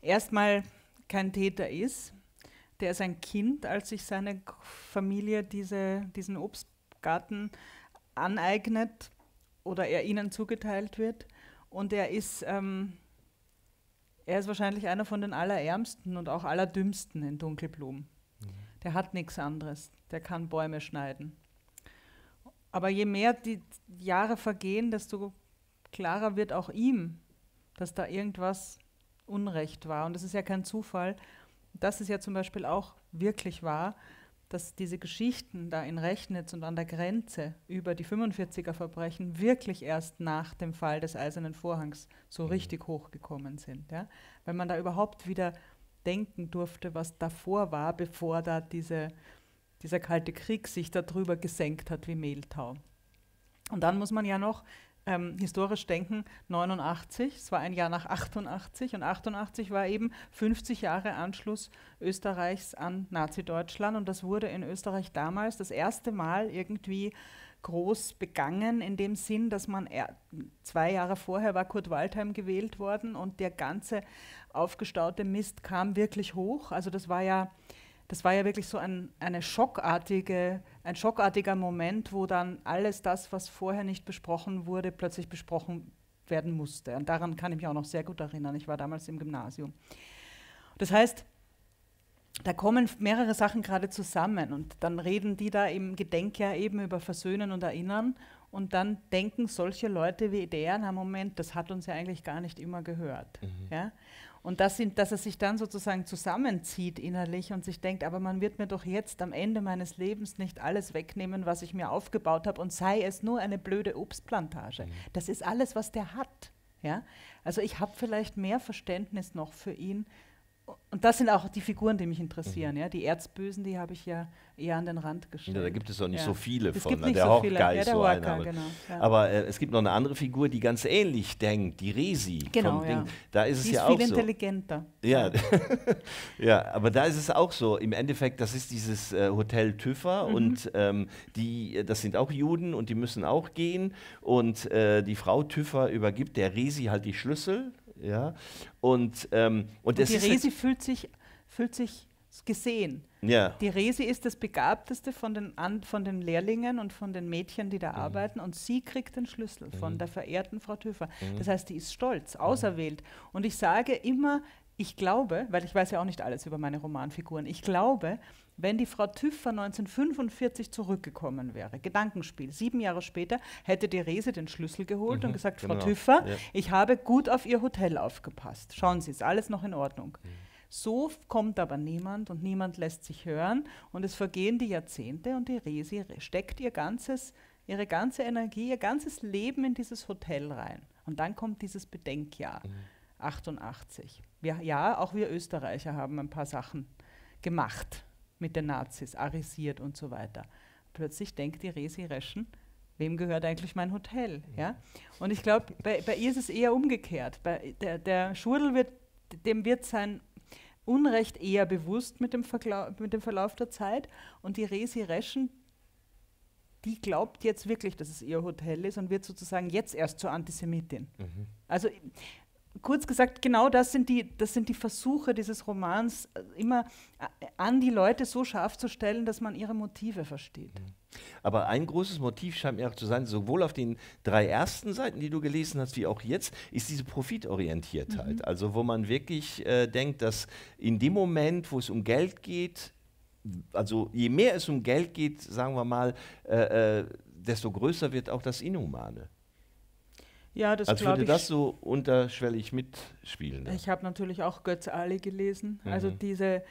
erstmal kein Täter ist. Der ist ein Kind, als sich seine Familie diese, diesen Obstgarten aneignet oder er ihnen zugeteilt wird. Und er ist, ähm, er ist wahrscheinlich einer von den allerärmsten und auch allerdümmsten in Dunkelblumen. Mhm. Der hat nichts anderes. Der kann Bäume schneiden. Aber je mehr die Jahre vergehen, desto klarer wird auch ihm, dass da irgendwas Unrecht war. Und das ist ja kein Zufall. Das ist ja zum Beispiel auch wirklich wahr, dass diese Geschichten da in Rechnitz und an der Grenze über die 45er-Verbrechen wirklich erst nach dem Fall des Eisernen Vorhangs so mhm. richtig hochgekommen sind. Ja? Weil man da überhaupt wieder denken durfte, was davor war, bevor da diese dieser kalte Krieg sich darüber gesenkt hat wie Mehltau. Und dann muss man ja noch ähm, historisch denken, 89, es war ein Jahr nach 88 und 88 war eben 50 Jahre Anschluss Österreichs an Nazi-Deutschland. Und das wurde in Österreich damals das erste Mal irgendwie groß begangen, in dem Sinn, dass man zwei Jahre vorher war Kurt Waldheim gewählt worden und der ganze aufgestaute Mist kam wirklich hoch. Also das war ja das war ja wirklich so ein, eine schockartige, ein schockartiger Moment, wo dann alles das, was vorher nicht besprochen wurde, plötzlich besprochen werden musste. Und daran kann ich mich auch noch sehr gut erinnern. Ich war damals im Gymnasium. Das heißt, da kommen mehrere Sachen gerade zusammen und dann reden die da im Gedenkjahr eben über Versöhnen und Erinnern und dann denken solche Leute wie der, na Moment, das hat uns ja eigentlich gar nicht immer gehört. Mhm. Ja? Und das sind, dass er sich dann sozusagen zusammenzieht innerlich und sich denkt, aber man wird mir doch jetzt am Ende meines Lebens nicht alles wegnehmen, was ich mir aufgebaut habe und sei es nur eine blöde Obstplantage. Mhm. Das ist alles, was der hat. Ja? Also ich habe vielleicht mehr Verständnis noch für ihn, und das sind auch die Figuren, die mich interessieren. Mhm. Ja? Die Erzbösen, die habe ich ja eher an den Rand gestellt. Ja, da gibt es auch nicht ja. so viele es von. Gibt ne? nicht der so Hawkeye ist so einer. Aber, genau, ja. aber äh, es gibt noch eine andere Figur, die ganz ähnlich denkt, die Resi. Genau, ja. Ding. Da ist die es ja auch viel intelligenter. Ja. ja, aber da ist es auch so. Im Endeffekt, das ist dieses äh, Hotel Tüffer mhm. und ähm, die, das sind auch Juden und die müssen auch gehen. Und äh, die Frau Tüffer übergibt der Resi halt die Schlüssel ja? Und, ähm, und, und die Resi fühlt sich, fühlt sich gesehen. Ja. Die Resi ist das Begabteste von den, an, von den Lehrlingen und von den Mädchen, die da mhm. arbeiten, und sie kriegt den Schlüssel mhm. von der verehrten Frau Töfer. Mhm. Das heißt, die ist stolz, auserwählt. Und ich sage immer, ich glaube, weil ich weiß ja auch nicht alles über meine Romanfiguren, ich glaube, wenn die Frau Tüffer 1945 zurückgekommen wäre, Gedankenspiel, sieben Jahre später, hätte die Rese den Schlüssel geholt mhm, und gesagt, Frau genau. Tüffer, ja. ich habe gut auf Ihr Hotel aufgepasst. Schauen Sie, ist alles noch in Ordnung. Mhm. So kommt aber niemand und niemand lässt sich hören und es vergehen die Jahrzehnte und die Resi steckt ihr ganzes, ihre ganze Energie, ihr ganzes Leben in dieses Hotel rein. Und dann kommt dieses Bedenkjahr, mhm. 88. Wir, ja, auch wir Österreicher haben ein paar Sachen gemacht mit den Nazis, arisiert und so weiter. Plötzlich denkt die Resi Reschen, wem gehört eigentlich mein Hotel? Ja? Und ich glaube, bei, bei, ihr ist es eher umgekehrt. Bei der, der Schurdel wird, dem wird sein Unrecht eher bewusst mit dem, mit dem Verlauf der Zeit und die Resi Reschen, die glaubt jetzt wirklich, dass es ihr Hotel ist und wird sozusagen jetzt erst zur Antisemitin. Mhm. Also kurz gesagt, genau das sind, die, das sind die Versuche dieses Romans, äh, immer äh, an die Leute so scharf zu stellen, dass man ihre Motive versteht. Mhm. Aber ein großes Motiv scheint mir auch zu sein, sowohl auf den drei ersten Seiten, die du gelesen hast, wie auch jetzt, ist diese Profitorientiertheit. Mhm. Also wo man wirklich äh, denkt, dass in dem Moment, wo es um Geld geht, also je mehr es um Geld geht, sagen wir mal, äh, äh, desto größer wird auch das Inhumane. Ja, das Als würde das so unterschwellig mitspielen. Ja. Ich habe natürlich auch Götz Ali gelesen. Also mhm. Also diese,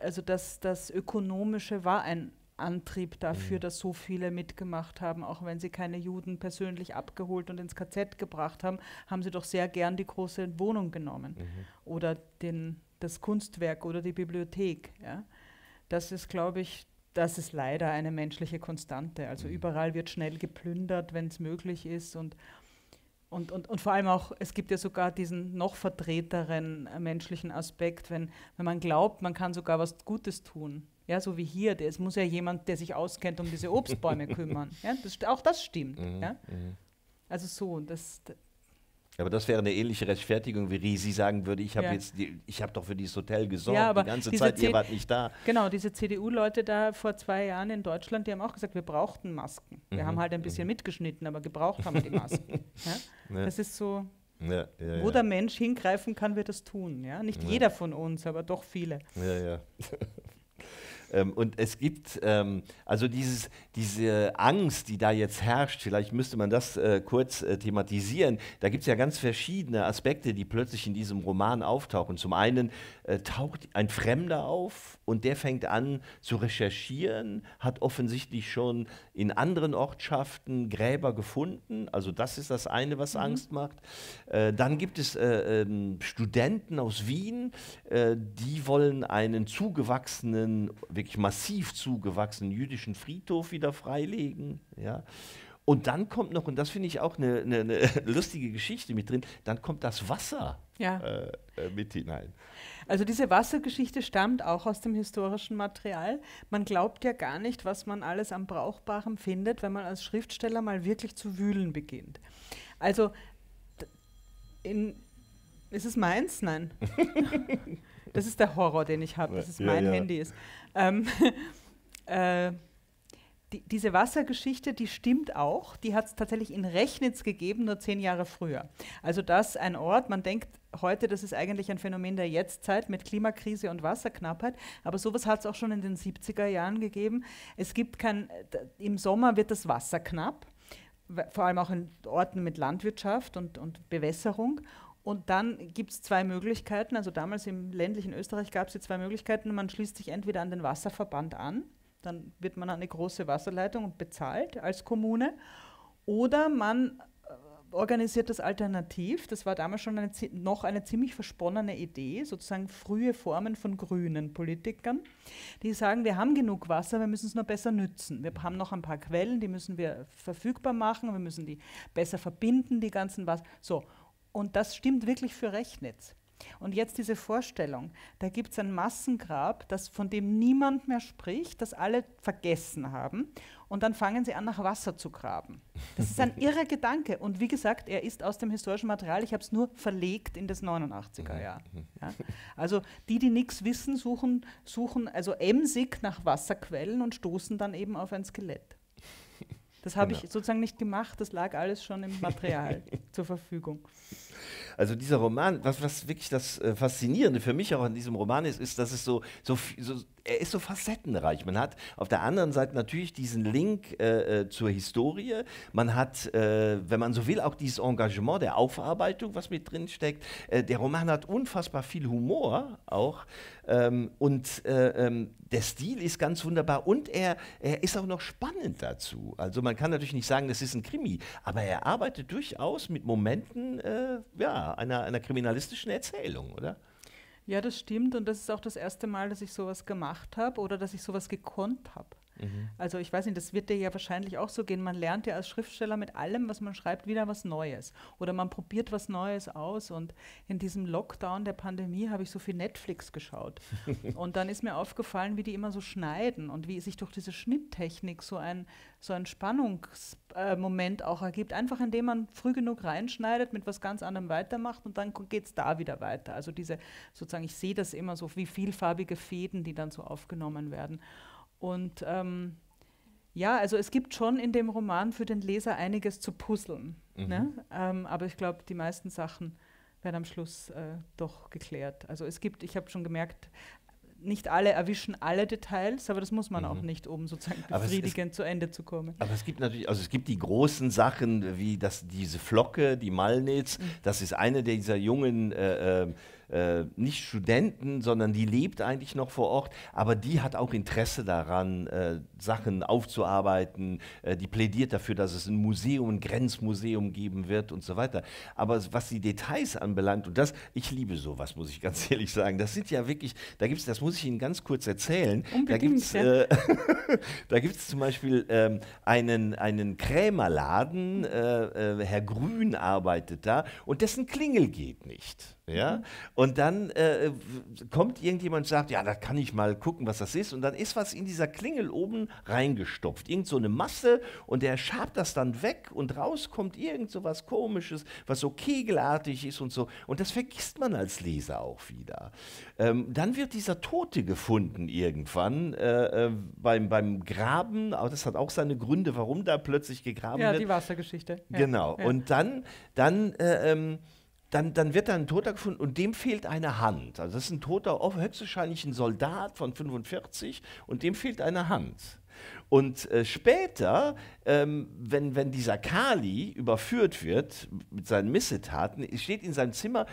also das, das Ökonomische war ein Antrieb dafür, mhm. dass so viele mitgemacht haben, auch wenn sie keine Juden persönlich abgeholt und ins KZ gebracht haben, haben sie doch sehr gern die große Wohnung genommen mhm. oder den, das Kunstwerk oder die Bibliothek. Ja. Das ist, glaube ich, das ist leider eine menschliche Konstante. Also mhm. überall wird schnell geplündert, wenn es möglich ist und und, und, und vor allem auch, es gibt ja sogar diesen noch vertreteren äh, menschlichen Aspekt, wenn, wenn man glaubt, man kann sogar was Gutes tun. Ja, so wie hier, es muss ja jemand, der sich auskennt, um diese Obstbäume kümmern. Ja, das, auch das stimmt. Mhm, ja? Mhm. Also so, das, aber das wäre eine ähnliche Rechtfertigung, wie Risi sagen würde, ich habe ja. jetzt, die, ich habe doch für dieses Hotel gesorgt, ja, die ganze Zeit, C ihr wart nicht da. Genau, diese CDU-Leute da vor zwei Jahren in Deutschland, die haben auch gesagt, wir brauchten Masken. Wir mhm. haben halt ein bisschen mhm. mitgeschnitten, aber gebraucht haben wir die Masken. ja? Das ist so, wo der Mensch hingreifen kann, wird es tun. Ja? Nicht jeder von uns, aber doch viele. Ja, ja. Ähm, und es gibt ähm, also dieses, diese Angst, die da jetzt herrscht, vielleicht müsste man das äh, kurz äh, thematisieren. Da gibt es ja ganz verschiedene Aspekte, die plötzlich in diesem Roman auftauchen. Zum einen äh, taucht ein Fremder auf und der fängt an zu recherchieren, hat offensichtlich schon in anderen Ortschaften Gräber gefunden. Also das ist das eine, was mhm. Angst macht. Äh, dann gibt es äh, ähm, Studenten aus Wien, äh, die wollen einen zugewachsenen, wirklich massiv zugewachsenen jüdischen Friedhof wieder freilegen. Ja. Und dann kommt noch, und das finde ich auch eine, eine, eine, lustige Geschichte mit drin, dann kommt das Wasser ja. äh, äh mit hinein. Also diese Wassergeschichte stammt auch aus dem historischen Material. Man glaubt ja gar nicht, was man alles am Brauchbaren findet, wenn man als Schriftsteller mal wirklich zu wühlen beginnt. Also in, ist es meins? Nein. das ist der Horror, den ich habe, dass es ja, mein ja. Handy ist. Ähm, äh, die, diese Wassergeschichte, die stimmt auch. Die hat es tatsächlich in Rechnitz gegeben, nur zehn Jahre früher. Also das ein Ort, man denkt heute, das ist eigentlich ein Phänomen der Jetztzeit mit Klimakrise und Wasserknappheit, aber sowas hat es auch schon in den 70er Jahren gegeben. Es gibt kein, im Sommer wird das Wasser knapp, vor allem auch in Orten mit Landwirtschaft und, und Bewässerung. Und dann gibt es zwei Möglichkeiten. Also damals im ländlichen Österreich gab es die zwei Möglichkeiten. Man schließt sich entweder an den Wasserverband an, dann wird man eine große Wasserleitung und bezahlt als Kommune. Oder man äh, organisiert das alternativ. Das war damals schon eine, noch eine ziemlich versponnene Idee, sozusagen frühe Formen von grünen Politikern, die sagen, wir haben genug Wasser, wir müssen es nur besser nützen. Wir haben noch ein paar Quellen, die müssen wir verfügbar machen, wir müssen die besser verbinden, die ganzen Wasser. So, und das stimmt wirklich für Rechnitz. Und jetzt diese Vorstellung, da gibt es ein Massengrab, das, von dem niemand mehr spricht, das alle vergessen haben. Und dann fangen sie an, nach Wasser zu graben. Das ist ein irrer Gedanke. Und wie gesagt, er ist aus dem historischen Material, ich habe es nur verlegt in das 89er Jahr. Ja. Also die, die nichts wissen, suchen, suchen also emsig nach Wasserquellen und stoßen dann eben auf ein Skelett. Das habe genau. ich sozusagen nicht gemacht, das lag alles schon im Material zur Verfügung. Also dieser Roman, was, was wirklich das äh, Faszinierende für mich auch an diesem Roman ist, ist, dass es so, so, so er ist so facettenreich. Man hat auf der anderen Seite natürlich diesen Link äh, äh, zur Historie. Man hat, äh, wenn man so will, auch dieses Engagement der Aufarbeitung, was mit drin steckt. Äh, der Roman hat unfassbar viel Humor auch. Ähm, und äh, ähm, der Stil ist ganz wunderbar und er, er ist auch noch spannend dazu. Also man kann natürlich nicht sagen, das ist ein Krimi, aber er arbeitet durchaus mit Momenten äh, ja, einer, einer kriminalistischen Erzählung, oder? Ja, das stimmt und das ist auch das erste Mal, dass ich sowas gemacht habe oder dass ich sowas gekonnt habe. Mhm. Also ich weiß nicht, das wird dir ja wahrscheinlich auch so gehen. Man lernt ja als Schriftsteller mit allem, was man schreibt, wieder was Neues. Oder man probiert was Neues aus. Und in diesem Lockdown der Pandemie habe ich so viel Netflix geschaut. und dann ist mir aufgefallen, wie die immer so schneiden und wie sich durch diese Schnitttechnik so ein, so ein Spannungsmoment äh, auch ergibt. Einfach indem man früh genug reinschneidet, mit was ganz anderem weitermacht und dann geht es da wieder weiter. Also diese sozusagen, ich sehe das immer so wie vielfarbige Fäden, die dann so aufgenommen werden. Und ähm, ja, also es gibt schon in dem Roman für den Leser einiges zu puzzeln. Mhm. Ne? Ähm, aber ich glaube, die meisten Sachen werden am Schluss äh, doch geklärt. Also es gibt, ich habe schon gemerkt, nicht alle erwischen alle Details, aber das muss man mhm. auch nicht, um sozusagen befriedigend es, zu Ende zu kommen. Aber es gibt natürlich, also es gibt die großen Sachen, wie das, diese Flocke, die Malnitz, mhm. das ist eine dieser jungen äh, äh, nicht Studenten, sondern die lebt eigentlich noch vor Ort, aber die hat auch Interesse daran, äh, Sachen aufzuarbeiten. Äh, die plädiert dafür, dass es ein Museum, ein Grenzmuseum geben wird und so weiter. Aber was die Details anbelangt, und das, ich liebe sowas, muss ich ganz ehrlich sagen. Das sind ja wirklich, da gibt es, das muss ich Ihnen ganz kurz erzählen. Unbedingt, äh, da gibt es zum Beispiel ähm, einen, einen Krämerladen, äh, äh, Herr Grün arbeitet da und dessen Klingel geht nicht. Ja? Mhm. Und dann äh, kommt irgendjemand und sagt, ja, da kann ich mal gucken, was das ist. Und dann ist was in dieser Klingel oben reingestopft. Irgend so eine Masse und der schabt das dann weg und raus kommt irgend so was Komisches, was so kegelartig ist und so. Und das vergisst man als Leser auch wieder. Ähm, dann wird dieser Tote gefunden irgendwann äh, äh, beim, beim Graben. Aber das hat auch seine Gründe, warum da plötzlich gegraben ja, wird. Ja, die Wassergeschichte. Genau. Ja. Und dann, dann äh, ähm, dann, dann wird da ein Toter gefunden und dem fehlt eine Hand. Also das ist ein Toter, höchstwahrscheinlich ein Soldat von 45 und dem fehlt eine Hand. Und äh, später, ähm, wenn, wenn dieser Kali überführt wird mit seinen Missetaten, steht in seinem Zimmer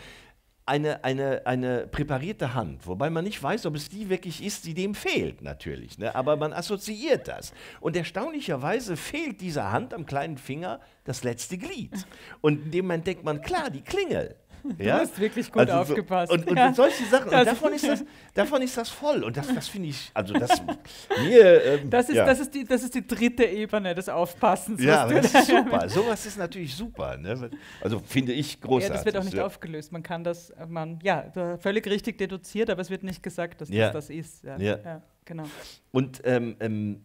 eine, eine, eine präparierte Hand, wobei man nicht weiß, ob es die wirklich ist, die dem fehlt, natürlich. Ne? Aber man assoziiert das. Und erstaunlicherweise fehlt dieser Hand am kleinen Finger das letzte Glied. Und in dem Moment denkt man, klar, die Klingel. Ja? Du hast wirklich gut also aufgepasst. So, und, und, ja. solche Sachen. Und davon ist, das, davon ist das voll. Und das, das finde ich, also das mir. Ähm, das, ist, ja. das, ist die, das ist die dritte Ebene des Aufpassens. Ja, das ist super. Sowas ist natürlich super. Ne? Also finde ich großartig. Ja, das wird auch nicht ja. aufgelöst. Man kann das, man, ja, völlig richtig deduziert, aber es wird nicht gesagt, dass das das ist. Ja, genau. Und ähm, ähm,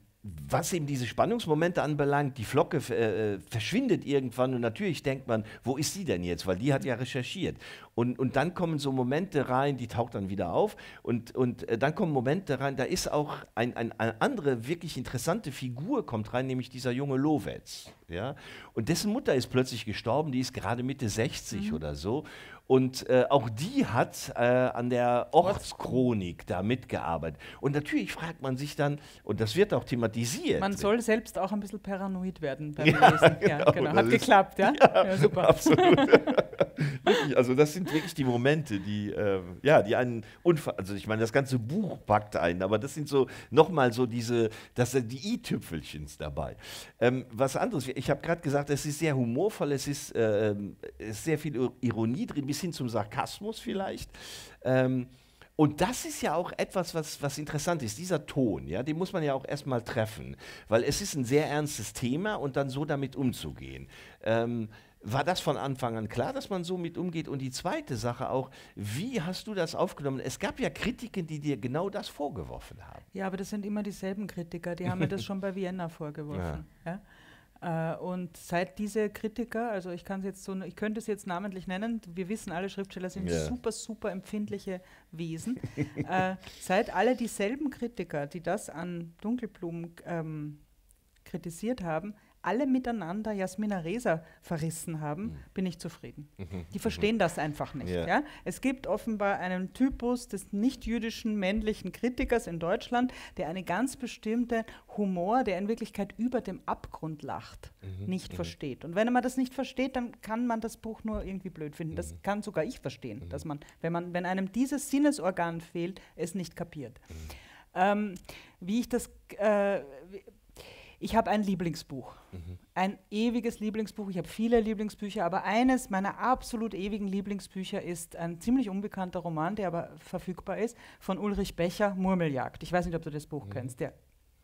was eben diese Spannungsmomente anbelangt, die Flocke äh, verschwindet irgendwann und natürlich denkt man, wo ist sie denn jetzt? Weil die hat ja recherchiert. Und, und dann kommen so Momente rein, die taucht dann wieder auf und, und äh, dann kommen Momente rein, da ist auch ein, ein, eine andere wirklich interessante Figur kommt rein, nämlich dieser junge Lowetz. Ja? Und dessen Mutter ist plötzlich gestorben, die ist gerade Mitte 60 mhm. oder so. Und äh, auch die hat äh, an der Ortschronik da mitgearbeitet. Und natürlich fragt man sich dann, und das wird auch thematisiert. Man soll selbst auch ein bisschen paranoid werden beim ja, Lesen. Genau, ja, genau. Hat geklappt, ja? ja? ja super. Absolut. also das sind wirklich die Momente, die, äh, ja, die einen Unfall, also ich meine, das ganze Buch packt einen, aber das sind so nochmal so diese, das sind die i-Tüpfelchens dabei. Ähm, was anderes, ich habe gerade gesagt, es ist sehr humorvoll, es ist, äh, ist sehr viel Ironie drin, bis hin zum Sarkasmus vielleicht. Ähm, und das ist ja auch etwas, was, was interessant ist. Dieser Ton, ja, den muss man ja auch erstmal treffen, weil es ist ein sehr ernstes Thema und dann so damit umzugehen. Ähm, war das von Anfang an klar, dass man so mit umgeht? Und die zweite Sache auch, wie hast du das aufgenommen? Es gab ja Kritiker, die dir genau das vorgeworfen haben. Ja, aber das sind immer dieselben Kritiker, die haben mir das schon bei Vienna vorgeworfen. Ja. ja? Äh, und seit diese Kritiker, also ich kann es jetzt so, ich könnte es jetzt namentlich nennen, wir wissen, alle Schriftsteller sind yeah. super, super empfindliche Wesen. äh, seit alle dieselben Kritiker, die das an Dunkelblumen ähm, kritisiert haben, alle miteinander Jasmina Reza verrissen haben, mhm. bin ich zufrieden. Mhm. Die verstehen mhm. das einfach nicht. Yeah. Ja? Es gibt offenbar einen Typus des nicht-jüdischen männlichen Kritikers in Deutschland, der eine ganz bestimmte Humor, der in Wirklichkeit über dem Abgrund lacht, mhm. nicht mhm. versteht. Und wenn man das nicht versteht, dann kann man das Buch nur irgendwie blöd finden. Das mhm. kann sogar ich verstehen, dass man, wenn man, wenn einem dieses Sinnesorgan fehlt, es nicht kapiert. Ähm, wie ich das äh, ich habe ein Lieblingsbuch. Mhm. Ein ewiges Lieblingsbuch. Ich habe viele Lieblingsbücher, aber eines meiner absolut ewigen Lieblingsbücher ist ein ziemlich unbekannter Roman, der aber verfügbar ist, von Ulrich Becher, Murmeljagd. Ich weiß nicht, ob du das Buch mhm. kennst. Der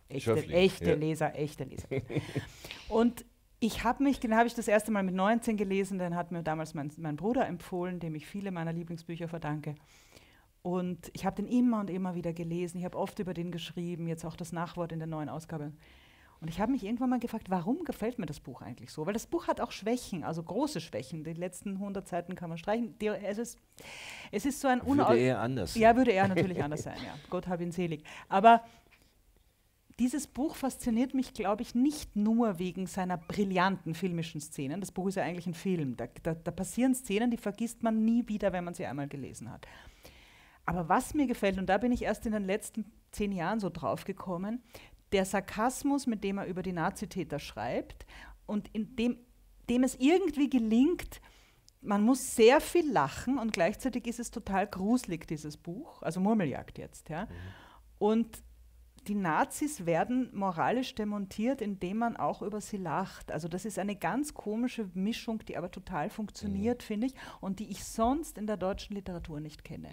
echte, echte ja. Leser, echte Leser. und ich habe mich, den habe ich das erste Mal mit 19 gelesen, den hat mir damals mein, mein Bruder empfohlen, dem ich viele meiner Lieblingsbücher verdanke. Und ich habe den immer und immer wieder gelesen. Ich habe oft über den geschrieben, jetzt auch das Nachwort in der neuen Ausgabe. Und ich habe mich irgendwann mal gefragt, warum gefällt mir das Buch eigentlich so? Weil das Buch hat auch Schwächen, also große Schwächen. Die letzten 100 Seiten kann man streichen. Die, es, ist, es ist so ein Würde unau- eher anders. ja, würde er natürlich anders sein, ja. Gott hab ihn selig. Aber dieses Buch fasziniert mich, glaube ich, nicht nur wegen seiner brillanten filmischen Szenen. Das Buch ist ja eigentlich ein Film. Da, da, da passieren Szenen, die vergisst man nie wieder, wenn man sie einmal gelesen hat. Aber was mir gefällt, und da bin ich erst in den letzten zehn Jahren so drauf gekommen, der Sarkasmus, mit dem er über die Nazitäter schreibt und in dem, dem es irgendwie gelingt, man muss sehr viel lachen und gleichzeitig ist es total gruselig, dieses Buch, also Murmeljagd jetzt. Ja? Und die Nazis werden moralisch demontiert, indem man auch über sie lacht. Also das ist eine ganz komische Mischung, die aber total funktioniert, finde ich, und die ich sonst in der deutschen Literatur nicht kenne.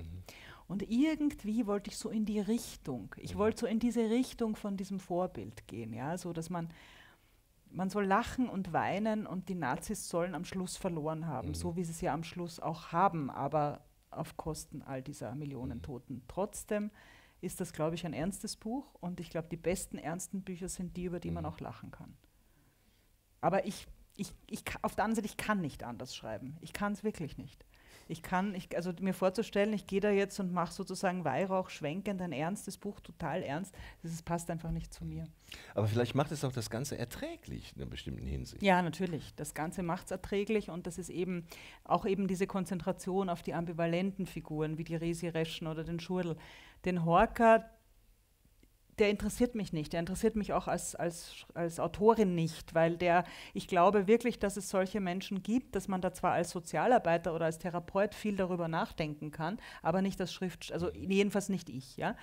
Und irgendwie wollte ich so in die Richtung, ich wollte so in diese Richtung von diesem Vorbild gehen, ja, so dass man man soll lachen und weinen und die Nazis sollen am Schluss verloren haben, so wie sie es ja am Schluss auch haben, aber auf Kosten all dieser Millionen Toten. Trotzdem ist das, glaube ich, ein ernstes Buch und ich glaube, die besten ernsten Bücher sind die, über die man auch lachen kann. Aber ich, ich, ich, auf der anderen Seite, ich kann nicht anders schreiben. Ich kann es wirklich nicht. Ich kann, ich, also mir vorzustellen, ich gehe da jetzt und mache sozusagen Weihrauch schwenkend ein ernstes Buch, total ernst, das ist, passt einfach nicht zu mir. Aber vielleicht macht es auch das Ganze erträglich in einer bestimmten Hinsicht. Ja, natürlich. Das Ganze macht es erträglich und das ist eben auch eben diese Konzentration auf die ambivalenten Figuren, wie die Resi Reschen oder den Schurdel. Den Horker, der interessiert mich nicht. Der interessiert mich auch als, als, als Autorin nicht, weil der, ich glaube wirklich, dass es solche Menschen gibt, dass man da zwar als Sozialarbeiter oder als Therapeut viel darüber nachdenken kann, aber nicht als Schrift, also jedenfalls nicht ich, ja.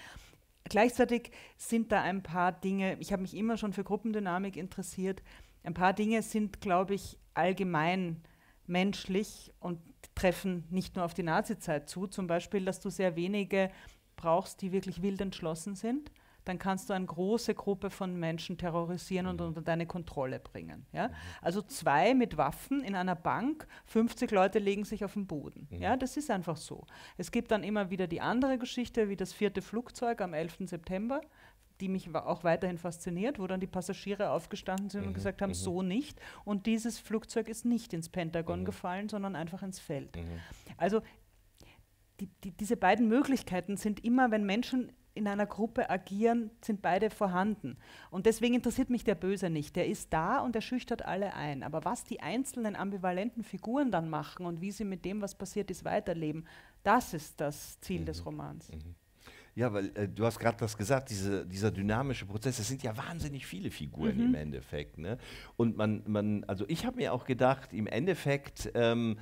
Gleichzeitig sind da ein paar Dinge, ich habe mich immer schon für Gruppendynamik interessiert, ein paar Dinge sind, glaube ich, allgemein menschlich und treffen nicht nur auf die Nazizeit zu. Zum Beispiel, dass du sehr wenige brauchst, die wirklich wild entschlossen sind. Dann kannst du eine große Gruppe von Menschen terrorisieren und unter deine Kontrolle bringen. Ja? Also zwei mit Waffen in einer Bank, 50 Leute legen sich auf den Boden. Ja, das ist einfach so. Es gibt dann immer wieder die andere Geschichte, wie das vierte Flugzeug am 11. September, die mich auch weiterhin fasziniert, wo dann die Passagiere aufgestanden sind und gesagt haben, so nicht. Und dieses Flugzeug ist nicht ins Pentagon gefallen, sondern einfach ins Feld. Also die, die, diese beiden Möglichkeiten sind immer, wenn Menschen in einer Gruppe agieren, sind beide vorhanden. Und deswegen interessiert mich der Böse nicht. Der ist da und er schüchtert alle ein. Aber was die einzelnen ambivalenten Figuren dann machen und wie sie mit dem, was passiert ist, weiterleben, das ist das Ziel des Romans. Ja, weil äh, du hast gerade das gesagt, diese, dieser dynamische Prozess, es sind ja wahnsinnig viele Figuren Mhm. im Endeffekt. Ne? Und man, man, also ich habe mir auch gedacht, im Endeffekt ähm,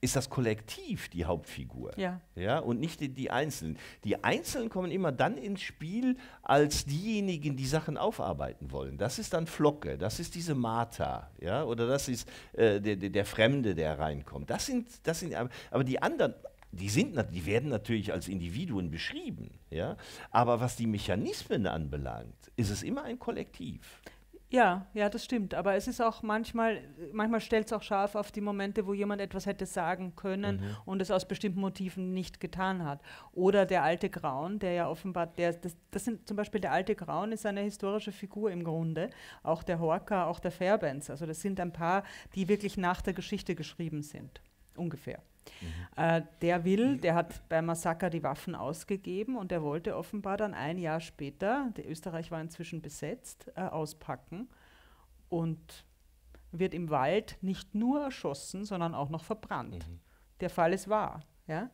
ist das Kollektiv die Hauptfigur. Ja. Ja, und nicht die, die Einzelnen. Die Einzelnen kommen immer dann ins Spiel, als diejenigen, die Sachen aufarbeiten wollen. Das ist dann Flocke, das ist diese Martha, ja, oder das ist äh, der, der, der Fremde, der reinkommt. Das sind, das sind, aber die anderen, die, sind, die werden natürlich als Individuen beschrieben, ja, aber was die Mechanismen anbelangt, ist es immer ein Kollektiv. Ja, ja, das stimmt. Aber es ist auch manchmal, manchmal stellt es auch scharf auf die Momente, wo jemand etwas hätte sagen können und es aus bestimmten Motiven nicht getan hat. Oder der alte Graun, der ja offenbar, der, das, das sind zum Beispiel der alte Graun ist eine historische Figur im Grunde. Auch der Horka, auch der Fairbanks. Also das sind ein paar, die wirklich nach der Geschichte geschrieben sind. Ungefähr. Äh, der will, der hat beim Massaker die Waffen ausgegeben und der wollte offenbar dann ein Jahr später, der Österreich war inzwischen besetzt, äh, auspacken und wird im Wald nicht nur erschossen, sondern auch noch verbrannt. Der Fall ist wahr. Ja?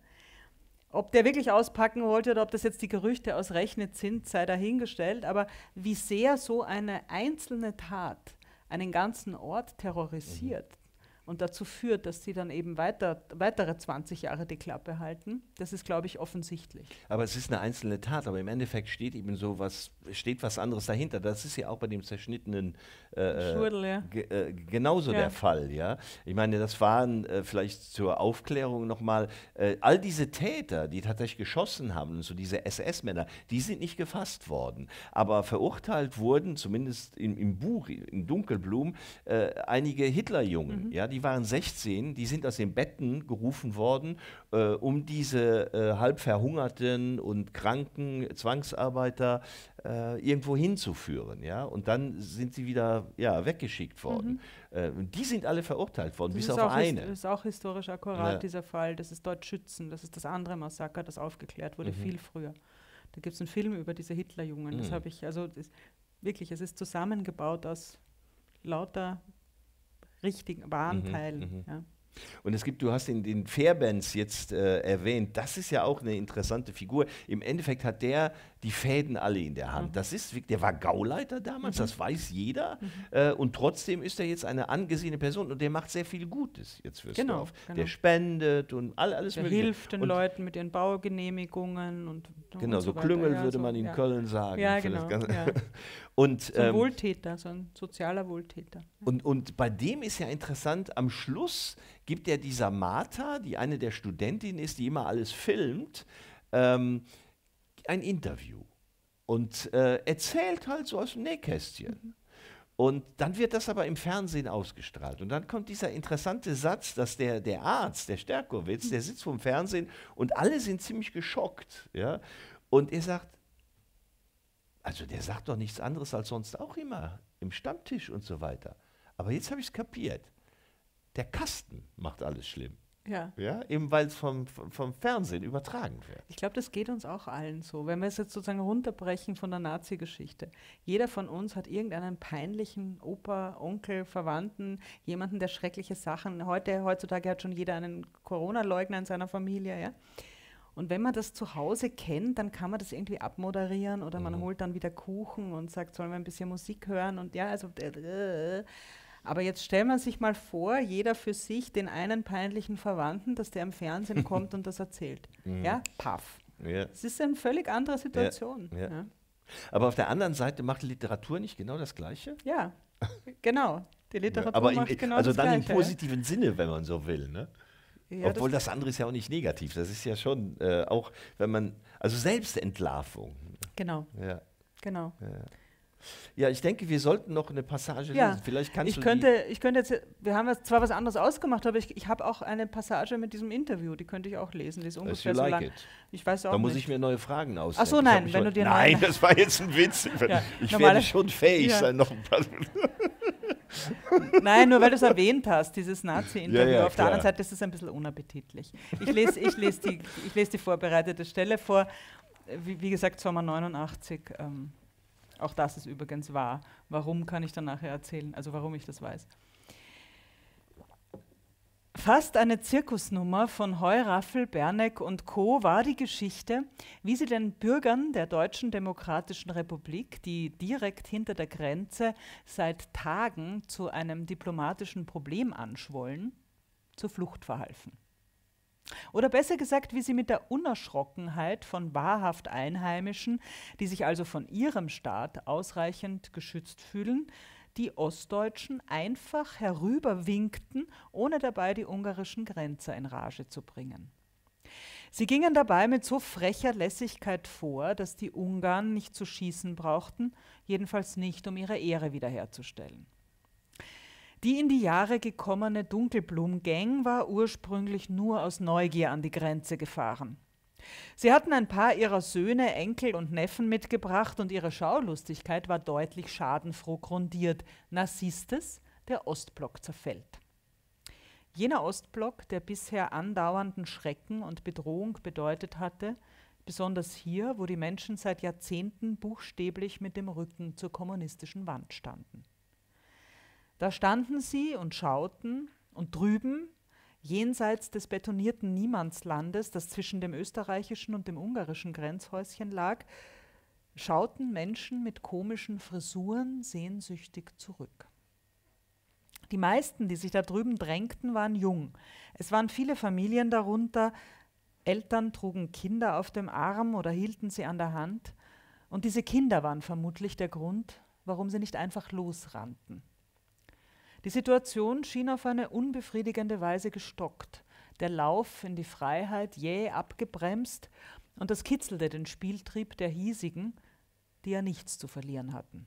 Ob der wirklich auspacken wollte oder ob das jetzt die Gerüchte aus Rechnet sind, sei dahingestellt. Aber wie sehr so eine einzelne Tat einen ganzen Ort terrorisiert und dazu führt, dass sie dann eben weiter, weitere 20 Jahre die Klappe halten. Das ist, glaube ich, offensichtlich. Aber es ist eine einzelne Tat, aber im Endeffekt steht eben so was, steht was anderes dahinter. Das ist ja auch bei dem zerschnittenen äh, Schurdel, ja. ge äh, genauso Ja. der Fall, ja. Ich meine, das waren äh, vielleicht zur Aufklärung nochmal, äh, all diese Täter, die tatsächlich geschossen haben, so diese SS-Männer, die sind nicht gefasst worden. Aber verurteilt wurden, zumindest im, im Buch, in Dunkelblum, äh, einige Hitlerjungen, ja, die waren 16, die sind aus den Betten gerufen worden, äh, um diese äh, halb verhungerten und kranken Zwangsarbeiter äh, irgendwo hinzuführen, ja. Und dann sind sie wieder ja, weggeschickt worden. Äh, und die sind alle verurteilt worden, Das bis ist auf eine. ist auch historisch akkurat, Ja. dieser Fall. Das ist dort Schützen. Das ist das andere Massaker, das aufgeklärt Mhm. wurde, viel früher. Da gibt es einen Film über diese Hitlerjungen. Das Mhm. habe ich, also das, wirklich, es ist zusammengebaut aus lauter richtigen, wahren Mhm, Teilen. mhm. Ja. Und es gibt, du hast den, den Fairbanks jetzt äh, erwähnt, das ist ja auch eine interessante Figur. Im Endeffekt hat der die Fäden alle in der Hand. Mhm. Das ist, der war Gauleiter damals, das weiß jeder. Äh, und trotzdem ist er jetzt eine angesehene Person und der macht sehr viel Gutes jetzt fürs Genau, Dorf. genau. Der spendet und all, alles Der Mögliche. hilft den und Leuten mit ihren Baugenehmigungen und Genau, und so weiter. Klüngel Ja, würde so, man in ja. Köln sagen. Ja, genau. Ja. Und, So ein ähm, Wohltäter, so ein sozialer Wohltäter. Und, und bei dem ist ja interessant, am Schluss gibt ja dieser Martha, die eine der Studentinnen ist, die immer alles filmt, ähm, ein Interview und äh, erzählt halt so aus dem Nähkästchen. Und dann wird das aber im Fernsehen ausgestrahlt. Und dann kommt dieser interessante Satz, dass der, der Arzt, der Sterkowitz, der sitzt vorm Fernsehen und alle sind ziemlich geschockt. Ja? Und er sagt, also der sagt doch nichts anderes als sonst auch immer im Stammtisch und so weiter. Aber jetzt habe ich es kapiert. Der Kasten macht alles schlimm. Ja. Ja? Eben weil es vom, vom, Fernsehen übertragen wird. Ich glaube, das geht uns auch allen so. Wenn wir es jetzt sozusagen runterbrechen von der Nazi-Geschichte. Jeder von uns hat irgendeinen peinlichen Opa, Onkel, Verwandten, jemanden, der schreckliche Sachen. Heute, heutzutage hat schon jeder einen Corona-Leugner in seiner Familie, ja. Und wenn man das zu Hause kennt, dann kann man das irgendwie abmoderieren oder man holt dann wieder Kuchen und sagt, sollen wir ein bisschen Musik hören und ja, also äh, aber jetzt stellt man sich mal vor, jeder für sich den einen peinlichen Verwandten, dass der im Fernsehen kommt und das erzählt. Ja, paff. Ja. Es ist eine völlig andere Situation. ja. Ja, ja. Aber auf der anderen Seite macht Literatur nicht genau das Gleiche? genau. Die Literatur Aber macht im, genau also das dann Gleiche. im positiven Sinne, wenn man so will. Ne? ja, Obwohl das, das, andere ist ja auch nicht negativ. Das ist ja schon äh, auch, wenn man, also Selbstentlarvung. genau, Ja. genau. ja, ich denke, wir sollten noch eine Passage Ja, lesen. Vielleicht kannst Ich du könnte, ich könnte jetzt, wir haben jetzt zwar was anderes ausgemacht, aber ich, ich habe auch eine Passage mit diesem Interview, die könnte ich auch lesen. Die ist ungefähr so like lang. it. Ich weiß auch Da muss ich mir neue Fragen aus. Ach so, nein, wenn du dir Nein, das war jetzt ein Witz. Ja, ich werde schon fähig Ja. sein, noch ein paar. Nein, nur weil du es erwähnt hast, dieses Nazi-Interview. Ja, ja, Auf der anderen. Seite ist es ein bisschen unappetitlich. Ich lese, ich lese, die, ich lese die vorbereitete Stelle vor. Wie, wie gesagt, Sommer 89. Ähm, auch das ist übrigens wahr. Warum kann ich dann nachher erzählen? Also warum ich das weiß. Fast eine Zirkusnummer von Heuraffel, Berneck und Co. war die Geschichte, wie sie den Bürgern der Deutschen Demokratischen Republik, die direkt hinter der Grenze seit Tagen zu einem diplomatischen Problem anschwollen, zur Flucht verhalfen. Oder besser gesagt, wie sie mit der Unerschrockenheit von wahrhaft Einheimischen, die sich also von ihrem Staat ausreichend geschützt fühlen, die Ostdeutschen einfach herüberwinkten, ohne dabei die ungarischen Grenzer in Rage zu bringen. Sie gingen dabei mit so frecher Lässigkeit vor, dass die Ungarn nicht zu schießen brauchten, jedenfalls nicht, um ihre Ehre wiederherzustellen. Die in die Jahre gekommene Dunkelblum-Gang war ursprünglich nur aus Neugier an die Grenze gefahren. Sie hatten ein paar ihrer Söhne, Enkel und Neffen mitgebracht und ihre Schaulustigkeit war deutlich schadenfroh grundiert. Na siehst es, der Ostblock zerfällt. Jener Ostblock, der bisher andauernden Schrecken und Bedrohung bedeutet hatte, besonders hier, wo die Menschen seit Jahrzehnten buchstäblich mit dem Rücken zur kommunistischen Wand standen. Da standen sie und schauten, und drüben, jenseits des betonierten Niemandslandes, das zwischen dem österreichischen und dem ungarischen Grenzhäuschen lag, schauten Menschen mit komischen Frisuren sehnsüchtig zurück. Die meisten, die sich da drüben drängten, waren jung. Es waren viele Familien darunter. Eltern trugen Kinder auf dem Arm oder hielten sie an der Hand. Und diese Kinder waren vermutlich der Grund, warum sie nicht einfach losrannten. Die Situation schien auf eine unbefriedigende Weise gestockt, der Lauf in die Freiheit jäh abgebremst, und das kitzelte den Spieltrieb der hiesigen, die ja nichts zu verlieren hatten.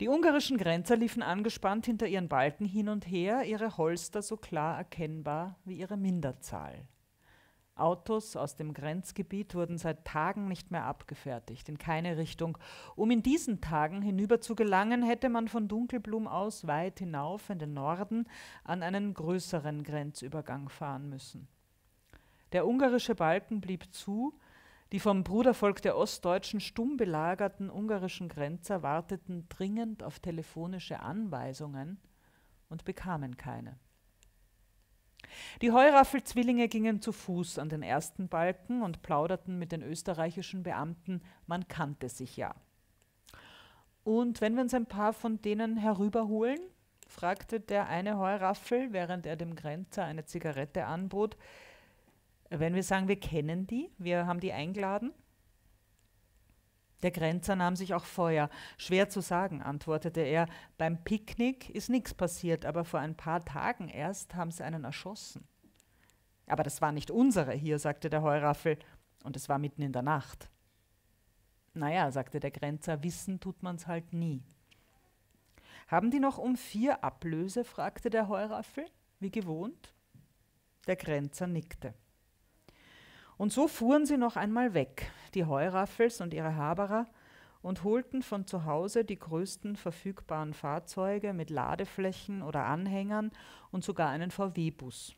Die ungarischen Grenzer liefen angespannt hinter ihren Balken hin und her, ihre Holster so klar erkennbar wie ihre Minderzahl. Autos aus dem Grenzgebiet wurden seit Tagen nicht mehr abgefertigt, in keine Richtung. Um in diesen Tagen hinüber zu gelangen, hätte man von Dunkelblum aus weit hinauf in den Norden an einen größeren Grenzübergang fahren müssen. Der ungarische Balken blieb zu, die vom Brudervolk der Ostdeutschen stumm belagerten ungarischen Grenzer warteten dringend auf telefonische Anweisungen und bekamen keine. Die Heuraffelzwillinge gingen zu Fuß an den ersten Balken und plauderten mit den österreichischen Beamten, man kannte sich ja. Und wenn wir uns ein paar von denen herüberholen? fragte der eine Heuraffel, während er dem Grenzer eine Zigarette anbot. Wenn wir sagen, wir kennen die, wir haben die eingeladen? Der Grenzer nahm sich auch Feuer. Schwer zu sagen, antwortete er. Beim Picknick ist nichts passiert, aber vor ein paar Tagen erst haben sie einen erschossen. Aber das war nicht unsere hier, sagte der Heuraffel, und es war mitten in der Nacht. Naja, sagte der Grenzer, wissen tut man's halt nie. Haben die noch um vier Ablöse? fragte der Heuraffel, wie gewohnt. Der Grenzer nickte. Und so fuhren sie noch einmal weg, die Heuraffels und ihre Haberer, und holten von zu Hause die größten verfügbaren Fahrzeuge mit Ladeflächen oder Anhängern und sogar einen VW-Bus.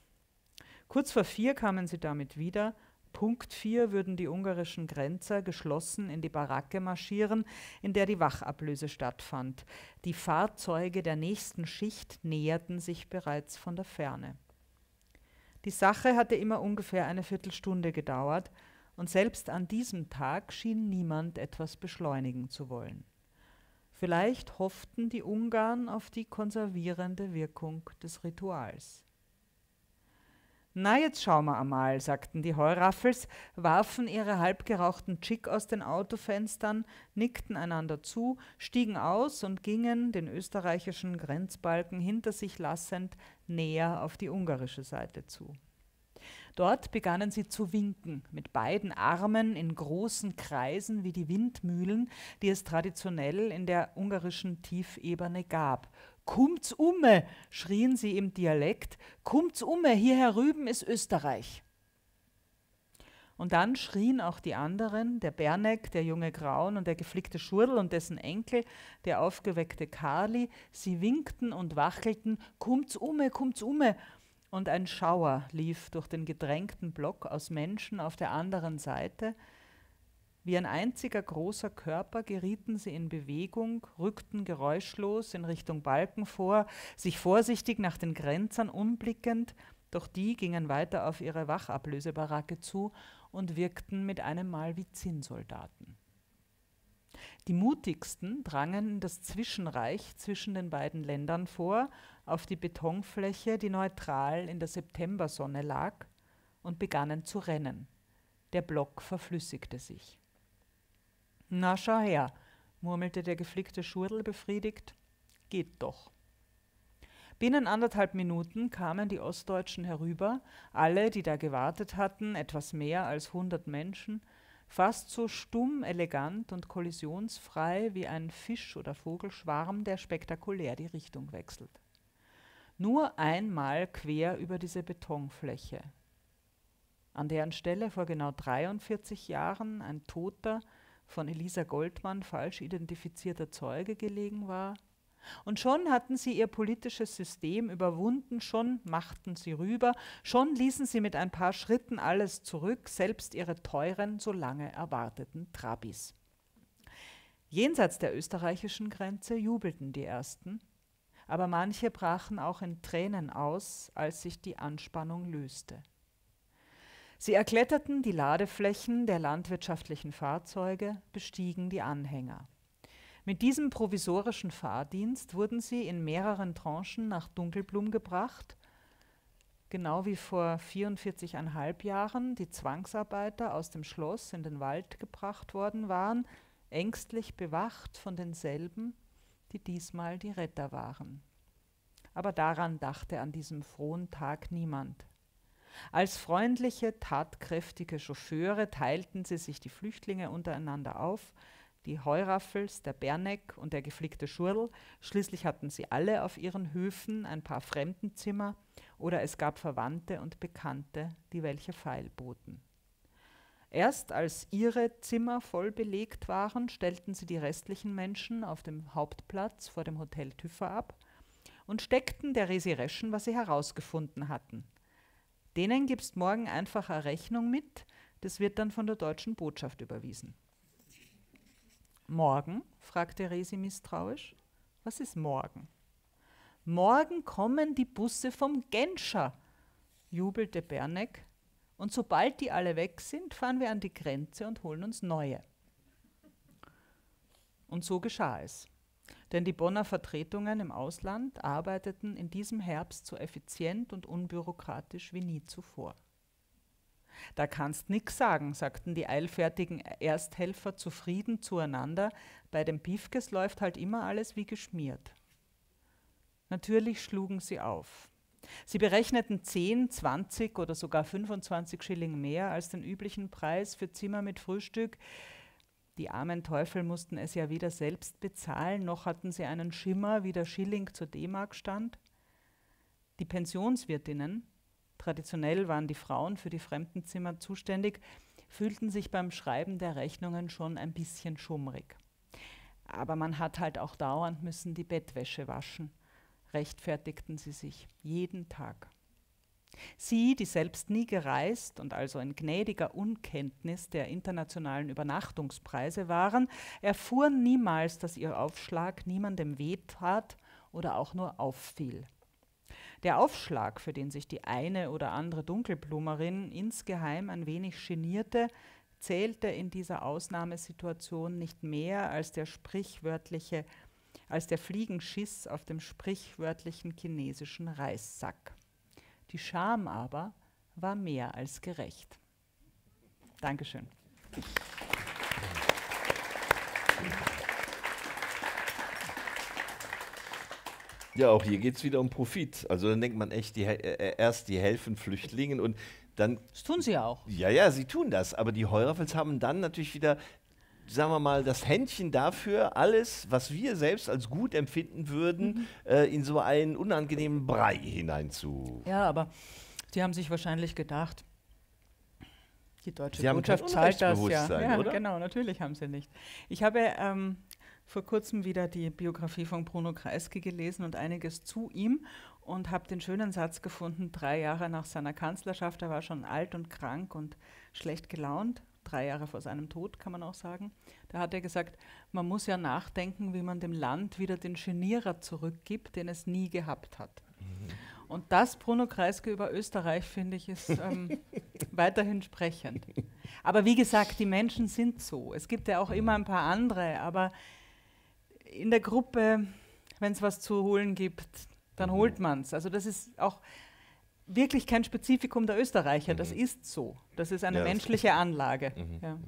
Kurz vor vier kamen sie damit wieder. Punkt vier würden die ungarischen Grenzer geschlossen in die Baracke marschieren, in der die Wachablöse stattfand. Die Fahrzeuge der nächsten Schicht näherten sich bereits von der Ferne. Die Sache hatte immer ungefähr eine Viertelstunde gedauert, und selbst an diesem Tag schien niemand etwas beschleunigen zu wollen. Vielleicht hofften die Ungarn auf die konservierende Wirkung des Rituals. Na, jetzt schauen wir einmal, sagten die Heuraffels, warfen ihre halbgerauchten Chick aus den Autofenstern, nickten einander zu, stiegen aus und gingen, den österreichischen Grenzbalken hinter sich lassend, näher auf die ungarische Seite zu. Dort begannen sie zu winken, mit beiden Armen in großen Kreisen wie die Windmühlen, die es traditionell in der ungarischen Tiefebene gab. Kummt's umme, schrien sie im Dialekt, kummt's umme, hier herüben ist Österreich. Und dann schrien auch die anderen, der Berneck, der junge Graun und der geflickte Schurdel und dessen Enkel, der aufgeweckte Karli, sie winkten und wachelten, kummt's umme, kummt's umme, und ein Schauer lief durch den gedrängten Block aus Menschen auf der anderen Seite. Wie ein einziger großer Körper gerieten sie in Bewegung, rückten geräuschlos in Richtung Balken vor, sich vorsichtig nach den Grenzern umblickend, doch die gingen weiter auf ihre Wachablösebaracke zu und wirkten mit einem Mal wie Zinnsoldaten. Die mutigsten drangen in das Zwischenreich zwischen den beiden Ländern vor, auf die Betonfläche, die neutral in der Septembersonne lag, und begannen zu rennen. Der Block verflüssigte sich. Na schau her, murmelte der geflickte Schurdel befriedigt. Geht doch. Binnen anderthalb Minuten kamen die Ostdeutschen herüber, alle, die da gewartet hatten, etwas mehr als hundert Menschen, fast so stumm, elegant und kollisionsfrei wie ein Fisch- oder Vogelschwarm, der spektakulär die Richtung wechselt. Nur einmal quer über diese Betonfläche, an deren Stelle vor genau 43 Jahren ein toter, von Elisa Goldmann falsch identifizierter Zeuge gelegen war, und schon hatten sie ihr politisches System überwunden, schon machten sie rüber, schon ließen sie mit ein paar Schritten alles zurück, selbst ihre teuren, so lange erwarteten Trabis. Jenseits der österreichischen Grenze jubelten die Ersten, aber manche brachen auch in Tränen aus, als sich die Anspannung löste. Sie erkletterten die Ladeflächen der landwirtschaftlichen Fahrzeuge, bestiegen die Anhänger. Mit diesem provisorischen Fahrdienst wurden sie in mehreren Tranchen nach Dunkelblum gebracht, genau wie vor 44,5 Jahren die Zwangsarbeiter aus dem Schloss in den Wald gebracht worden waren, ängstlich bewacht von denselben, die diesmal die Retter waren. Aber daran dachte an diesem frohen Tag niemand. Als freundliche, tatkräftige Chauffeure teilten sie sich die Flüchtlinge untereinander auf, die Heuraffels, der Berneck und der geflickte Schurl, schließlich hatten sie alle auf ihren Höfen ein paar Fremdenzimmer, oder es gab Verwandte und Bekannte, die welche feilboten. Erst als ihre Zimmer voll belegt waren, stellten sie die restlichen Menschen auf dem Hauptplatz vor dem Hotel Tüffer ab und steckten der Resireschen, was sie herausgefunden hatten. Denen gibst morgen einfach eine Rechnung mit, das wird dann von der deutschen Botschaft überwiesen. Morgen? fragte Resi misstrauisch. Was ist morgen? Morgen kommen die Busse vom Genscher, jubelte Berneck, und sobald die alle weg sind, fahren wir an die Grenze und holen uns neue. Und so geschah es. Denn die Bonner Vertretungen im Ausland arbeiteten in diesem Herbst so effizient und unbürokratisch wie nie zuvor. Da kannst nix sagen, sagten die eilfertigen Ersthelfer zufrieden zueinander. Bei den Piefkes läuft halt immer alles wie geschmiert. Natürlich schlugen sie auf. Sie berechneten 10, 20 oder sogar 25 Schilling mehr als den üblichen Preis für Zimmer mit Frühstück. Die armen Teufel mussten es ja weder selbst bezahlen, noch hatten sie einen Schimmer, wie der Schilling zur D-Mark stand. Die Pensionswirtinnen, traditionell waren die Frauen für die Fremdenzimmer zuständig, fühlten sich beim Schreiben der Rechnungen schon ein bisschen schummrig. Aber man hat halt auch dauernd müssen die Bettwäsche waschen rechtfertigten sie sich jeden Tag. Sie, die selbst nie gereist und also in gnädiger Unkenntnis der internationalen Übernachtungspreise waren, erfuhren niemals, dass ihr Aufschlag niemandem wehtat oder auch nur auffiel. Der Aufschlag, für den sich die eine oder andere Dunkelblumerin insgeheim ein wenig genierte, zählte in dieser Ausnahmesituation nicht mehr als der sprichwörtliche als der Fliegenschiss auf dem sprichwörtlichen chinesischen Reissack. Die Scham aber war mehr als gerecht. Dankeschön. Ja, auch hier geht es wieder um Profit. Also dann denkt man echt, die, äh, äh, erst die helfen Flüchtlingen und dann. Das tun sie auch. Ja, ja, sie tun das. Aber die Heuraffels haben dann natürlich wieder sagen wir mal, das Händchen dafür, alles, was wir selbst als gut empfinden würden, mhm. äh, in so einen unangenehmen Brei hinein zu. Ja, aber die haben sich wahrscheinlich gedacht, die deutsche sie Botschaft zahlt das ja. Ja, oder? genau, natürlich haben sie nicht. Ich habe ähm, vor kurzem wieder die Biografie von Bruno Kreisky gelesen und einiges zu ihm und habe den schönen Satz gefunden, drei Jahre nach seiner Kanzlerschaft, er war schon alt und krank und schlecht gelaunt, drei Jahre vor seinem Tod, kann man auch sagen. Da hat er gesagt, man muss ja nachdenken, wie man dem Land wieder den Genierer zurückgibt, den es nie gehabt hat. Mhm. Und das Bruno Kreisky über Österreich, finde ich, ist ähm, weiterhin sprechend. Aber wie gesagt, die Menschen sind so. Es gibt ja auch immer ein paar andere, aber in der Gruppe, wenn es was zu holen gibt, dann holt man es. Also das ist auch wirklich kein Spezifikum der Österreicher. Das mhm. ist so. Das ist eine ja, menschliche Anlage. Mhm. Ja. Mhm.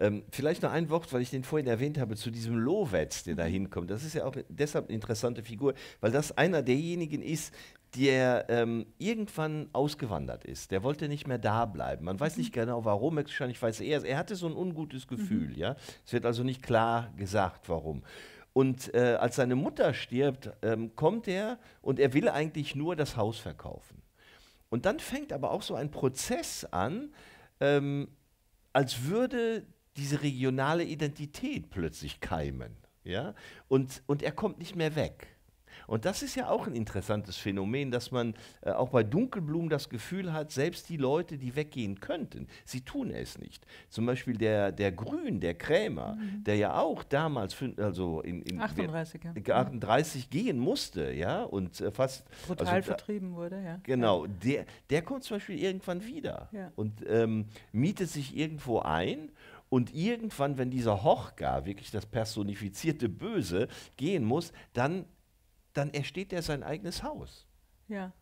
Ähm, vielleicht noch ein Wort, weil ich den vorhin erwähnt habe, zu diesem Lowetz, der da mhm. hinkommt. Das ist ja auch deshalb eine interessante Figur, weil das einer derjenigen ist, der ähm, irgendwann ausgewandert ist. Der wollte nicht mehr da bleiben. Man weiß nicht genau warum, wahrscheinlich weiß er. Er hatte so ein ungutes Gefühl. Ja? Es wird also nicht klar gesagt, warum. Und äh, als seine Mutter stirbt, ähm, kommt er und er will eigentlich nur das Haus verkaufen. Und dann fängt aber auch so ein Prozess an, ähm, als würde diese regionale Identität plötzlich keimen. Ja? Und, und er kommt nicht mehr weg. Und das ist ja auch ein interessantes Phänomen, dass man äh, auch bei Dunkelblumen das Gefühl hat, selbst die Leute, die weggehen könnten, sie tun es nicht. Zum Beispiel der, der Grün, der Krämer, mhm. der ja auch damals, also in, in 38, ja. 38 gehen musste, ja, und äh, fast brutal also, vertrieben wurde, ja. Genau, ja. Der, der kommt zum Beispiel irgendwann wieder ja. und ähm, mietet sich irgendwo ein Und irgendwann, wenn dieser Hochgar, wirklich das personifizierte Böse, gehen muss, dann, dann ersteht er sein eigenes Haus. Ja.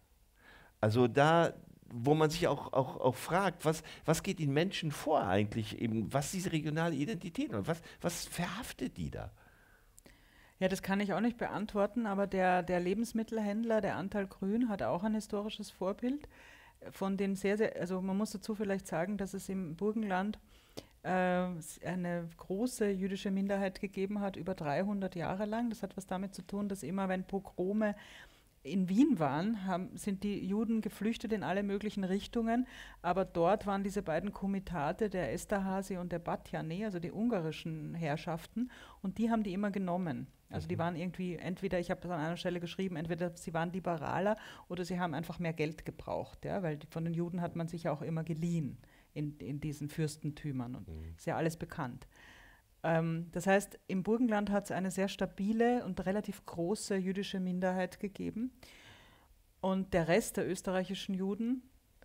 Also da, wo man sich auch, auch, auch fragt, was, was geht den Menschen vor eigentlich, eben, was ist diese regionale Identität und was, was verhaftet die da? Ja, das kann ich auch nicht beantworten, aber der, der Lebensmittelhändler, der Anteil Grün, hat auch ein historisches Vorbild von den sehr, sehr, also man muss dazu vielleicht sagen, dass es im Burgenland eine große jüdische Minderheit gegeben hat, über 300 Jahre lang. Das hat was damit zu tun, dass immer, wenn Pogrome in Wien waren, haben, sind die Juden geflüchtet in alle möglichen Richtungen, aber dort waren diese beiden Komitate, der Esterhazy und der Batjane, also die ungarischen Herrschaften, und die haben die immer genommen. Also die mhm. waren irgendwie, entweder, ich habe das an einer Stelle geschrieben, entweder sie waren liberaler oder sie haben einfach mehr Geld gebraucht, ja, weil die, von den Juden hat man sich auch immer geliehen in, in diesen Fürstentümern und mhm. ist ja alles bekannt. Ähm, das heißt, im Burgenland hat es eine sehr stabile und relativ große jüdische Minderheit gegeben. Und der Rest der österreichischen Juden,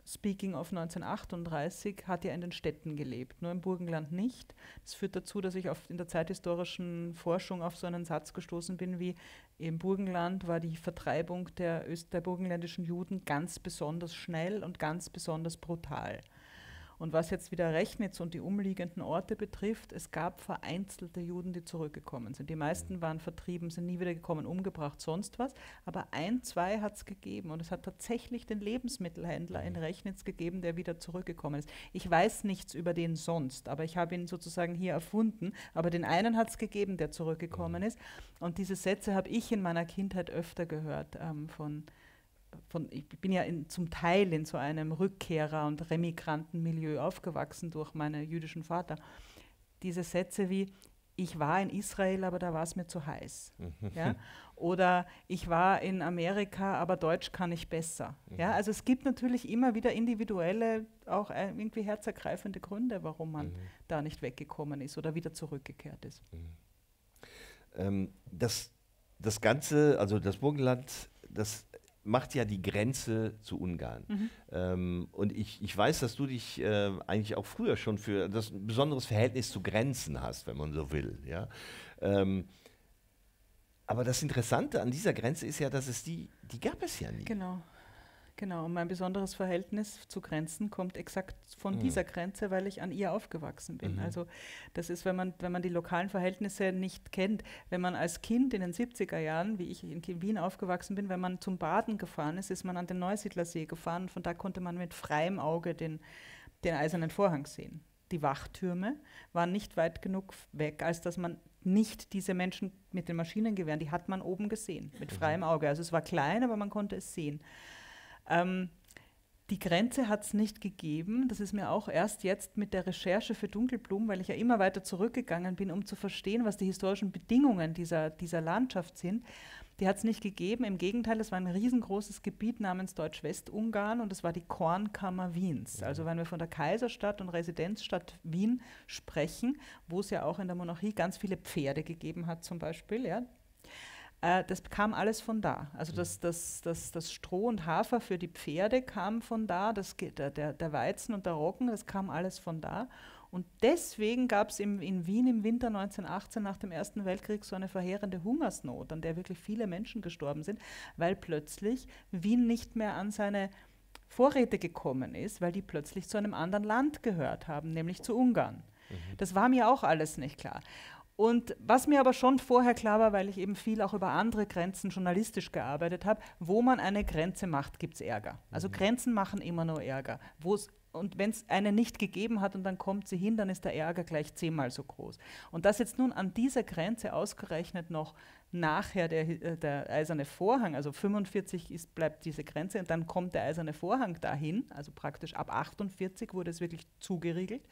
speaking of 1938, hat ja in den Städten gelebt, nur im Burgenland nicht. Das führt dazu, dass ich auf, in der zeithistorischen Forschung auf so einen Satz gestoßen bin, wie im Burgenland war die Vertreibung der, Öst der burgenländischen Juden ganz besonders schnell und ganz besonders brutal. Und was jetzt wieder Rechnitz und die umliegenden Orte betrifft, es gab vereinzelte Juden, die zurückgekommen sind. Die meisten waren vertrieben, sind nie wieder gekommen, umgebracht, sonst was. Aber ein, zwei hat es gegeben. Und es hat tatsächlich den Lebensmittelhändler in Rechnitz gegeben, der wieder zurückgekommen ist. Ich weiß nichts über den sonst, aber ich habe ihn sozusagen hier erfunden. Aber den einen hat es gegeben, der zurückgekommen ist. Und diese Sätze habe ich in meiner Kindheit öfter gehört ähm, von von, ich bin ja in, zum Teil in so einem Rückkehrer- und Remigrantenmilieu aufgewachsen durch meinen jüdischen Vater. Diese Sätze wie, ich war in Israel, aber da war es mir zu heiß. Mhm. Ja? Oder ich war in Amerika, aber Deutsch kann ich besser. Mhm. Ja? Also es gibt natürlich immer wieder individuelle, auch äh, irgendwie herzergreifende Gründe, warum man mhm. da nicht weggekommen ist oder wieder zurückgekehrt ist. Mhm. Ähm, das, das Ganze, also das Burgenland, das macht ja die Grenze zu Ungarn. Mhm. Ähm, und ich, ich weiß, dass du dich äh, eigentlich auch früher schon für das ein besonderes Verhältnis zu Grenzen hast, wenn man so will. Ja? Ähm, aber das Interessante an dieser Grenze ist ja, dass es die, die gab es ja nie. Genau. Genau, und mein besonderes Verhältnis zu Grenzen kommt exakt von mhm. dieser Grenze, weil ich an ihr aufgewachsen bin. Mhm. Also das ist, wenn man, wenn man die lokalen Verhältnisse nicht kennt, wenn man als Kind in den 70er Jahren, wie ich in Wien aufgewachsen bin, wenn man zum Baden gefahren ist, ist man an den Neusiedlersee gefahren von da konnte man mit freiem Auge den, den eisernen Vorhang sehen. Die Wachtürme waren nicht weit genug weg, als dass man nicht diese Menschen mit den Maschinengewehren, die hat man oben gesehen, mit mhm. freiem Auge. Also es war klein, aber man konnte es sehen. Ähm, die Grenze hat es nicht gegeben. Das ist mir auch erst jetzt mit der Recherche für Dunkelblumen, weil ich ja immer weiter zurückgegangen bin, um zu verstehen, was die historischen Bedingungen dieser, dieser Landschaft sind. Die hat es nicht gegeben. Im Gegenteil, es war ein riesengroßes Gebiet namens Deutsch-Westungarn und es war die Kornkammer Wiens. Also wenn wir von der Kaiserstadt und Residenzstadt Wien sprechen, wo es ja auch in der Monarchie ganz viele Pferde gegeben hat zum Beispiel, ja, äh, das kam alles von da. Also das, das, das, das Stroh und Hafer für die Pferde kam von da, das, der, der Weizen und der Roggen, das kam alles von da. Und deswegen gab es in Wien im Winter 1918 nach dem Ersten Weltkrieg so eine verheerende Hungersnot, an der wirklich viele Menschen gestorben sind, weil plötzlich Wien nicht mehr an seine Vorräte gekommen ist, weil die plötzlich zu einem anderen Land gehört haben, nämlich zu Ungarn. Mhm. Das war mir auch alles nicht klar. Und was mir aber schon vorher klar war, weil ich eben viel auch über andere Grenzen journalistisch gearbeitet habe, wo man eine Grenze macht, gibt es Ärger. Also mhm. Grenzen machen immer nur Ärger. Wo's, und wenn es eine nicht gegeben hat und dann kommt sie hin, dann ist der Ärger gleich zehnmal so groß. Und dass jetzt nun an dieser Grenze ausgerechnet noch nachher der, äh, der eiserne Vorhang, also 45 ist, bleibt diese Grenze und dann kommt der eiserne Vorhang dahin, also praktisch ab 48 wurde es wirklich zugeriegelt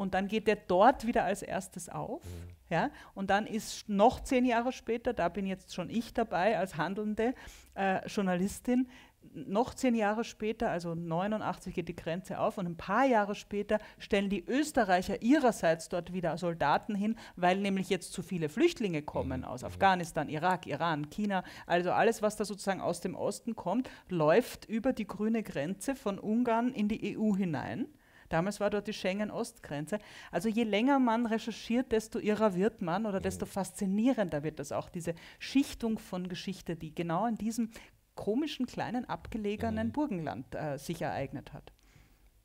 und dann geht der dort wieder als erstes auf. Mhm. Ja? Und dann ist noch zehn Jahre später, da bin jetzt schon ich dabei als handelnde äh, Journalistin, noch zehn Jahre später, also 89 geht die Grenze auf und ein paar Jahre später stellen die Österreicher ihrerseits dort wieder Soldaten hin, weil nämlich jetzt zu viele Flüchtlinge kommen mhm. aus Afghanistan, Irak, Iran, China. Also alles, was da sozusagen aus dem Osten kommt, läuft über die grüne Grenze von Ungarn in die EU hinein. Damals war dort die Schengen-Ostgrenze. Also je länger man recherchiert, desto irrer wird man oder desto faszinierender wird das auch, diese Schichtung von Geschichte, die genau in diesem komischen, kleinen, abgelegenen mhm. Burgenland äh, sich ereignet hat.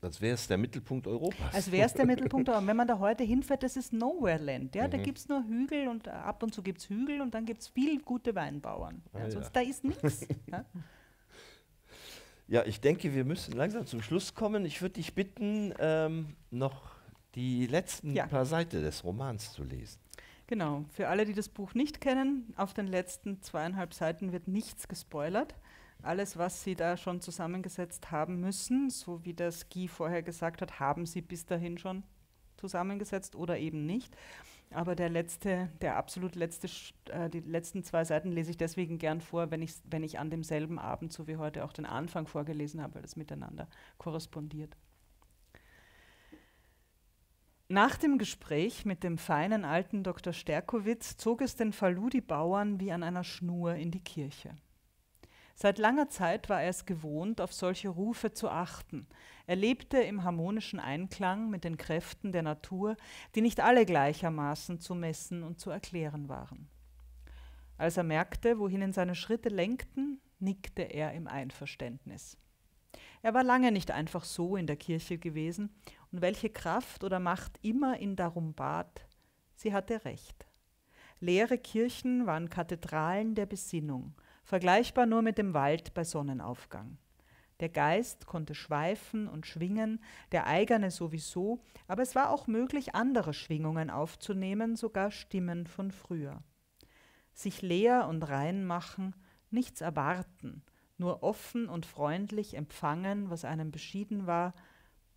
Als wäre es der Mittelpunkt Europas. Als wäre es der Mittelpunkt Europas. Wenn man da heute hinfährt, das ist Nowhere-Land. Ja? Mhm. Da gibt es nur Hügel und äh, ab und zu gibt es Hügel und dann gibt es viel gute Weinbauern. Ah, ja, sonst da ist nichts. ja? Ja? ich denke, wir müssen langsam zum Schluss kommen. Ich würde dich bitten, ähm, noch die letzten ja. paar Seiten des Romans zu lesen. Genau, für alle, die das Buch nicht kennen, auf den letzten zweieinhalb Seiten wird nichts gespoilert alles, was Sie da schon zusammengesetzt haben müssen, so wie das Guy vorher gesagt hat, haben Sie bis dahin schon zusammengesetzt oder eben nicht. Aber der letzte, der absolut letzte, äh, die letzten zwei Seiten lese ich deswegen gern vor, wenn ich, wenn ich an demselben Abend, so wie heute, auch den Anfang vorgelesen habe, weil das miteinander korrespondiert. Nach dem Gespräch mit dem feinen alten Dr. Sterkowitz zog es den Faludi-Bauern wie an einer Schnur in die Kirche. Seit langer Zeit war er es gewohnt, auf solche Rufe zu achten. Er lebte im harmonischen Einklang mit den Kräften der Natur, die nicht alle gleichermaßen zu messen und zu erklären waren. Als er merkte, wohin ihn seine Schritte lenkten, nickte er im Einverständnis. Er war lange nicht einfach so in der Kirche gewesen, und welche Kraft oder Macht immer ihn darum bat, sie hatte recht. Leere Kirchen waren Kathedralen der Besinnung, vergleichbar nur mit dem Wald bei Sonnenaufgang. Der Geist konnte schweifen und schwingen, der eigene sowieso, aber es war auch möglich, andere Schwingungen aufzunehmen, sogar Stimmen von früher. Sich leer und rein machen, nichts erwarten, nur offen und freundlich empfangen, was einem beschieden war,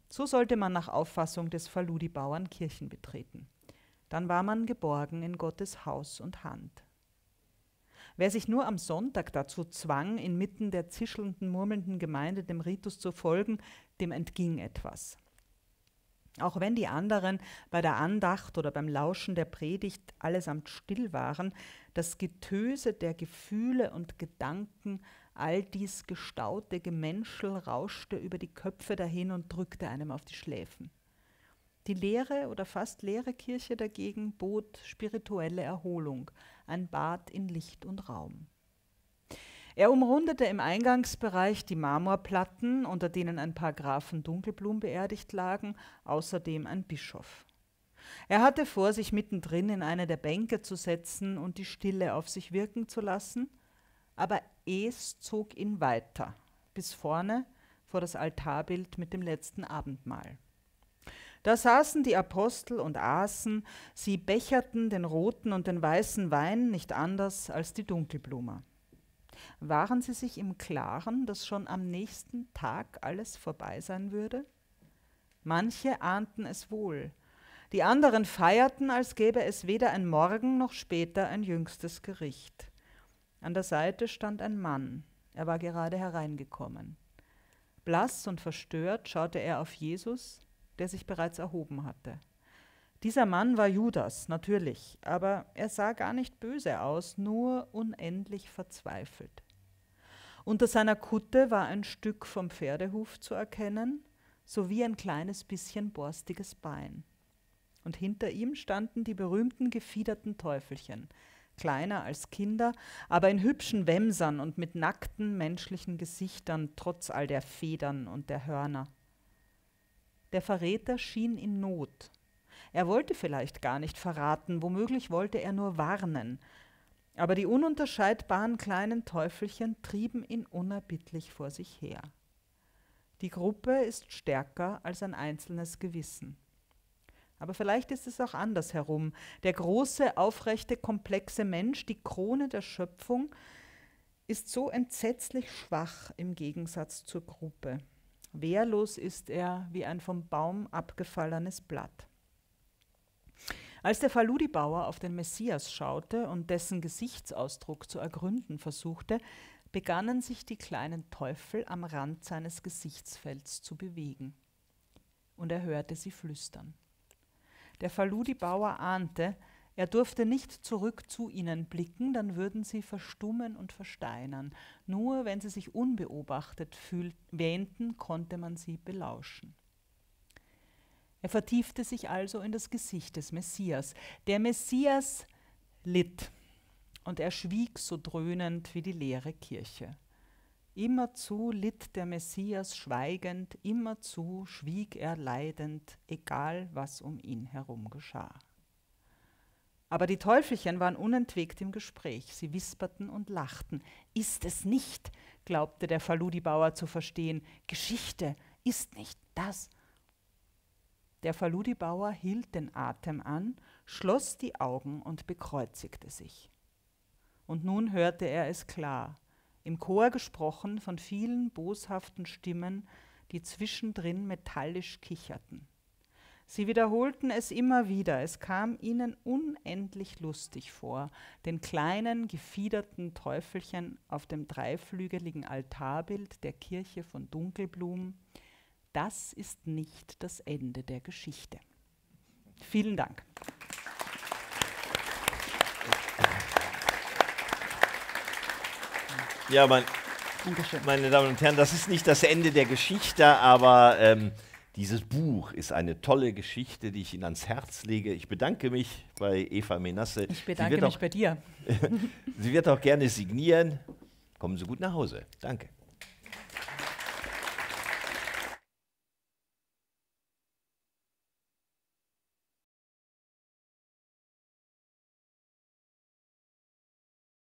so sollte man nach Auffassung des Faludi-Bauern Kirchen betreten. Dann war man geborgen in Gottes Haus und Hand. Wer sich nur am Sonntag dazu zwang, inmitten der zischelnden, murmelnden Gemeinde dem Ritus zu folgen, dem entging etwas. Auch wenn die anderen bei der Andacht oder beim Lauschen der Predigt allesamt still waren, das Getöse der Gefühle und Gedanken, all dies gestaute Gemenschel rauschte über die Köpfe dahin und drückte einem auf die Schläfen. Die leere oder fast leere Kirche dagegen bot spirituelle Erholung, ein Bad in Licht und Raum. Er umrundete im Eingangsbereich die Marmorplatten, unter denen ein paar Grafen Dunkelblum beerdigt lagen, außerdem ein Bischof. Er hatte vor, sich mittendrin in eine der Bänke zu setzen und die Stille auf sich wirken zu lassen, aber es zog ihn weiter, bis vorne vor das Altarbild mit dem letzten Abendmahl. Da saßen die Apostel und aßen, sie becherten den roten und den weißen Wein nicht anders als die Dunkelblume. Waren sie sich im Klaren, dass schon am nächsten Tag alles vorbei sein würde? Manche ahnten es wohl, die anderen feierten, als gäbe es weder ein Morgen noch später ein jüngstes Gericht. An der Seite stand ein Mann, er war gerade hereingekommen. Blass und verstört schaute er auf Jesus, der sich bereits erhoben hatte. Dieser Mann war Judas, natürlich, aber er sah gar nicht böse aus, nur unendlich verzweifelt. Unter seiner Kutte war ein Stück vom Pferdehuf zu erkennen, sowie ein kleines bisschen borstiges Bein. Und hinter ihm standen die berühmten gefiederten Teufelchen, kleiner als Kinder, aber in hübschen Wämsern und mit nackten menschlichen Gesichtern trotz all der Federn und der Hörner. Der Verräter schien in Not. Er wollte vielleicht gar nicht verraten, womöglich wollte er nur warnen, aber die ununterscheidbaren kleinen Teufelchen trieben ihn unerbittlich vor sich her. Die Gruppe ist stärker als ein einzelnes Gewissen. Aber vielleicht ist es auch andersherum. Der große, aufrechte, komplexe Mensch, die Krone der Schöpfung, ist so entsetzlich schwach im Gegensatz zur Gruppe. Wehrlos ist er wie ein vom Baum abgefallenes Blatt. Als der Faludi-Bauer auf den Messias schaute und dessen Gesichtsausdruck zu ergründen versuchte, begannen sich die kleinen Teufel am Rand seines Gesichtsfelds zu bewegen. Und er hörte sie flüstern. Der Faludi-Bauer ahnte, er durfte nicht zurück zu ihnen blicken, dann würden sie verstummen und versteinern. Nur wenn sie sich unbeobachtet wähnten, konnte man sie belauschen. Er vertiefte sich also in das Gesicht des Messias. Der Messias litt und er schwieg so dröhnend wie die leere Kirche. Immerzu litt der Messias schweigend, immerzu schwieg er leidend, egal was um ihn herum geschah. Aber die Teufelchen waren unentwegt im Gespräch. Sie wisperten und lachten. Ist es nicht, glaubte der Faludi-Bauer zu verstehen. Geschichte ist nicht das. Der Faludi-Bauer hielt den Atem an, schloss die Augen und bekreuzigte sich. Und nun hörte er es klar, im Chor gesprochen von vielen boshaften Stimmen, die zwischendrin metallisch kicherten. Sie wiederholten es immer wieder, es kam ihnen unendlich lustig vor, den kleinen, gefiederten Teufelchen auf dem dreiflügeligen Altarbild der Kirche von Dunkelblum. Das ist nicht das Ende der Geschichte. Vielen Dank. Ja, mein, meine Damen und Herren, das ist nicht das Ende der Geschichte, aber ähm, dieses Buch ist eine tolle Geschichte, die ich Ihnen ans Herz lege. Ich bedanke mich bei Eva Menasse. Ich bedanke mich auch, bei dir. Sie wird auch gerne signieren. Kommen Sie gut nach Hause. Danke.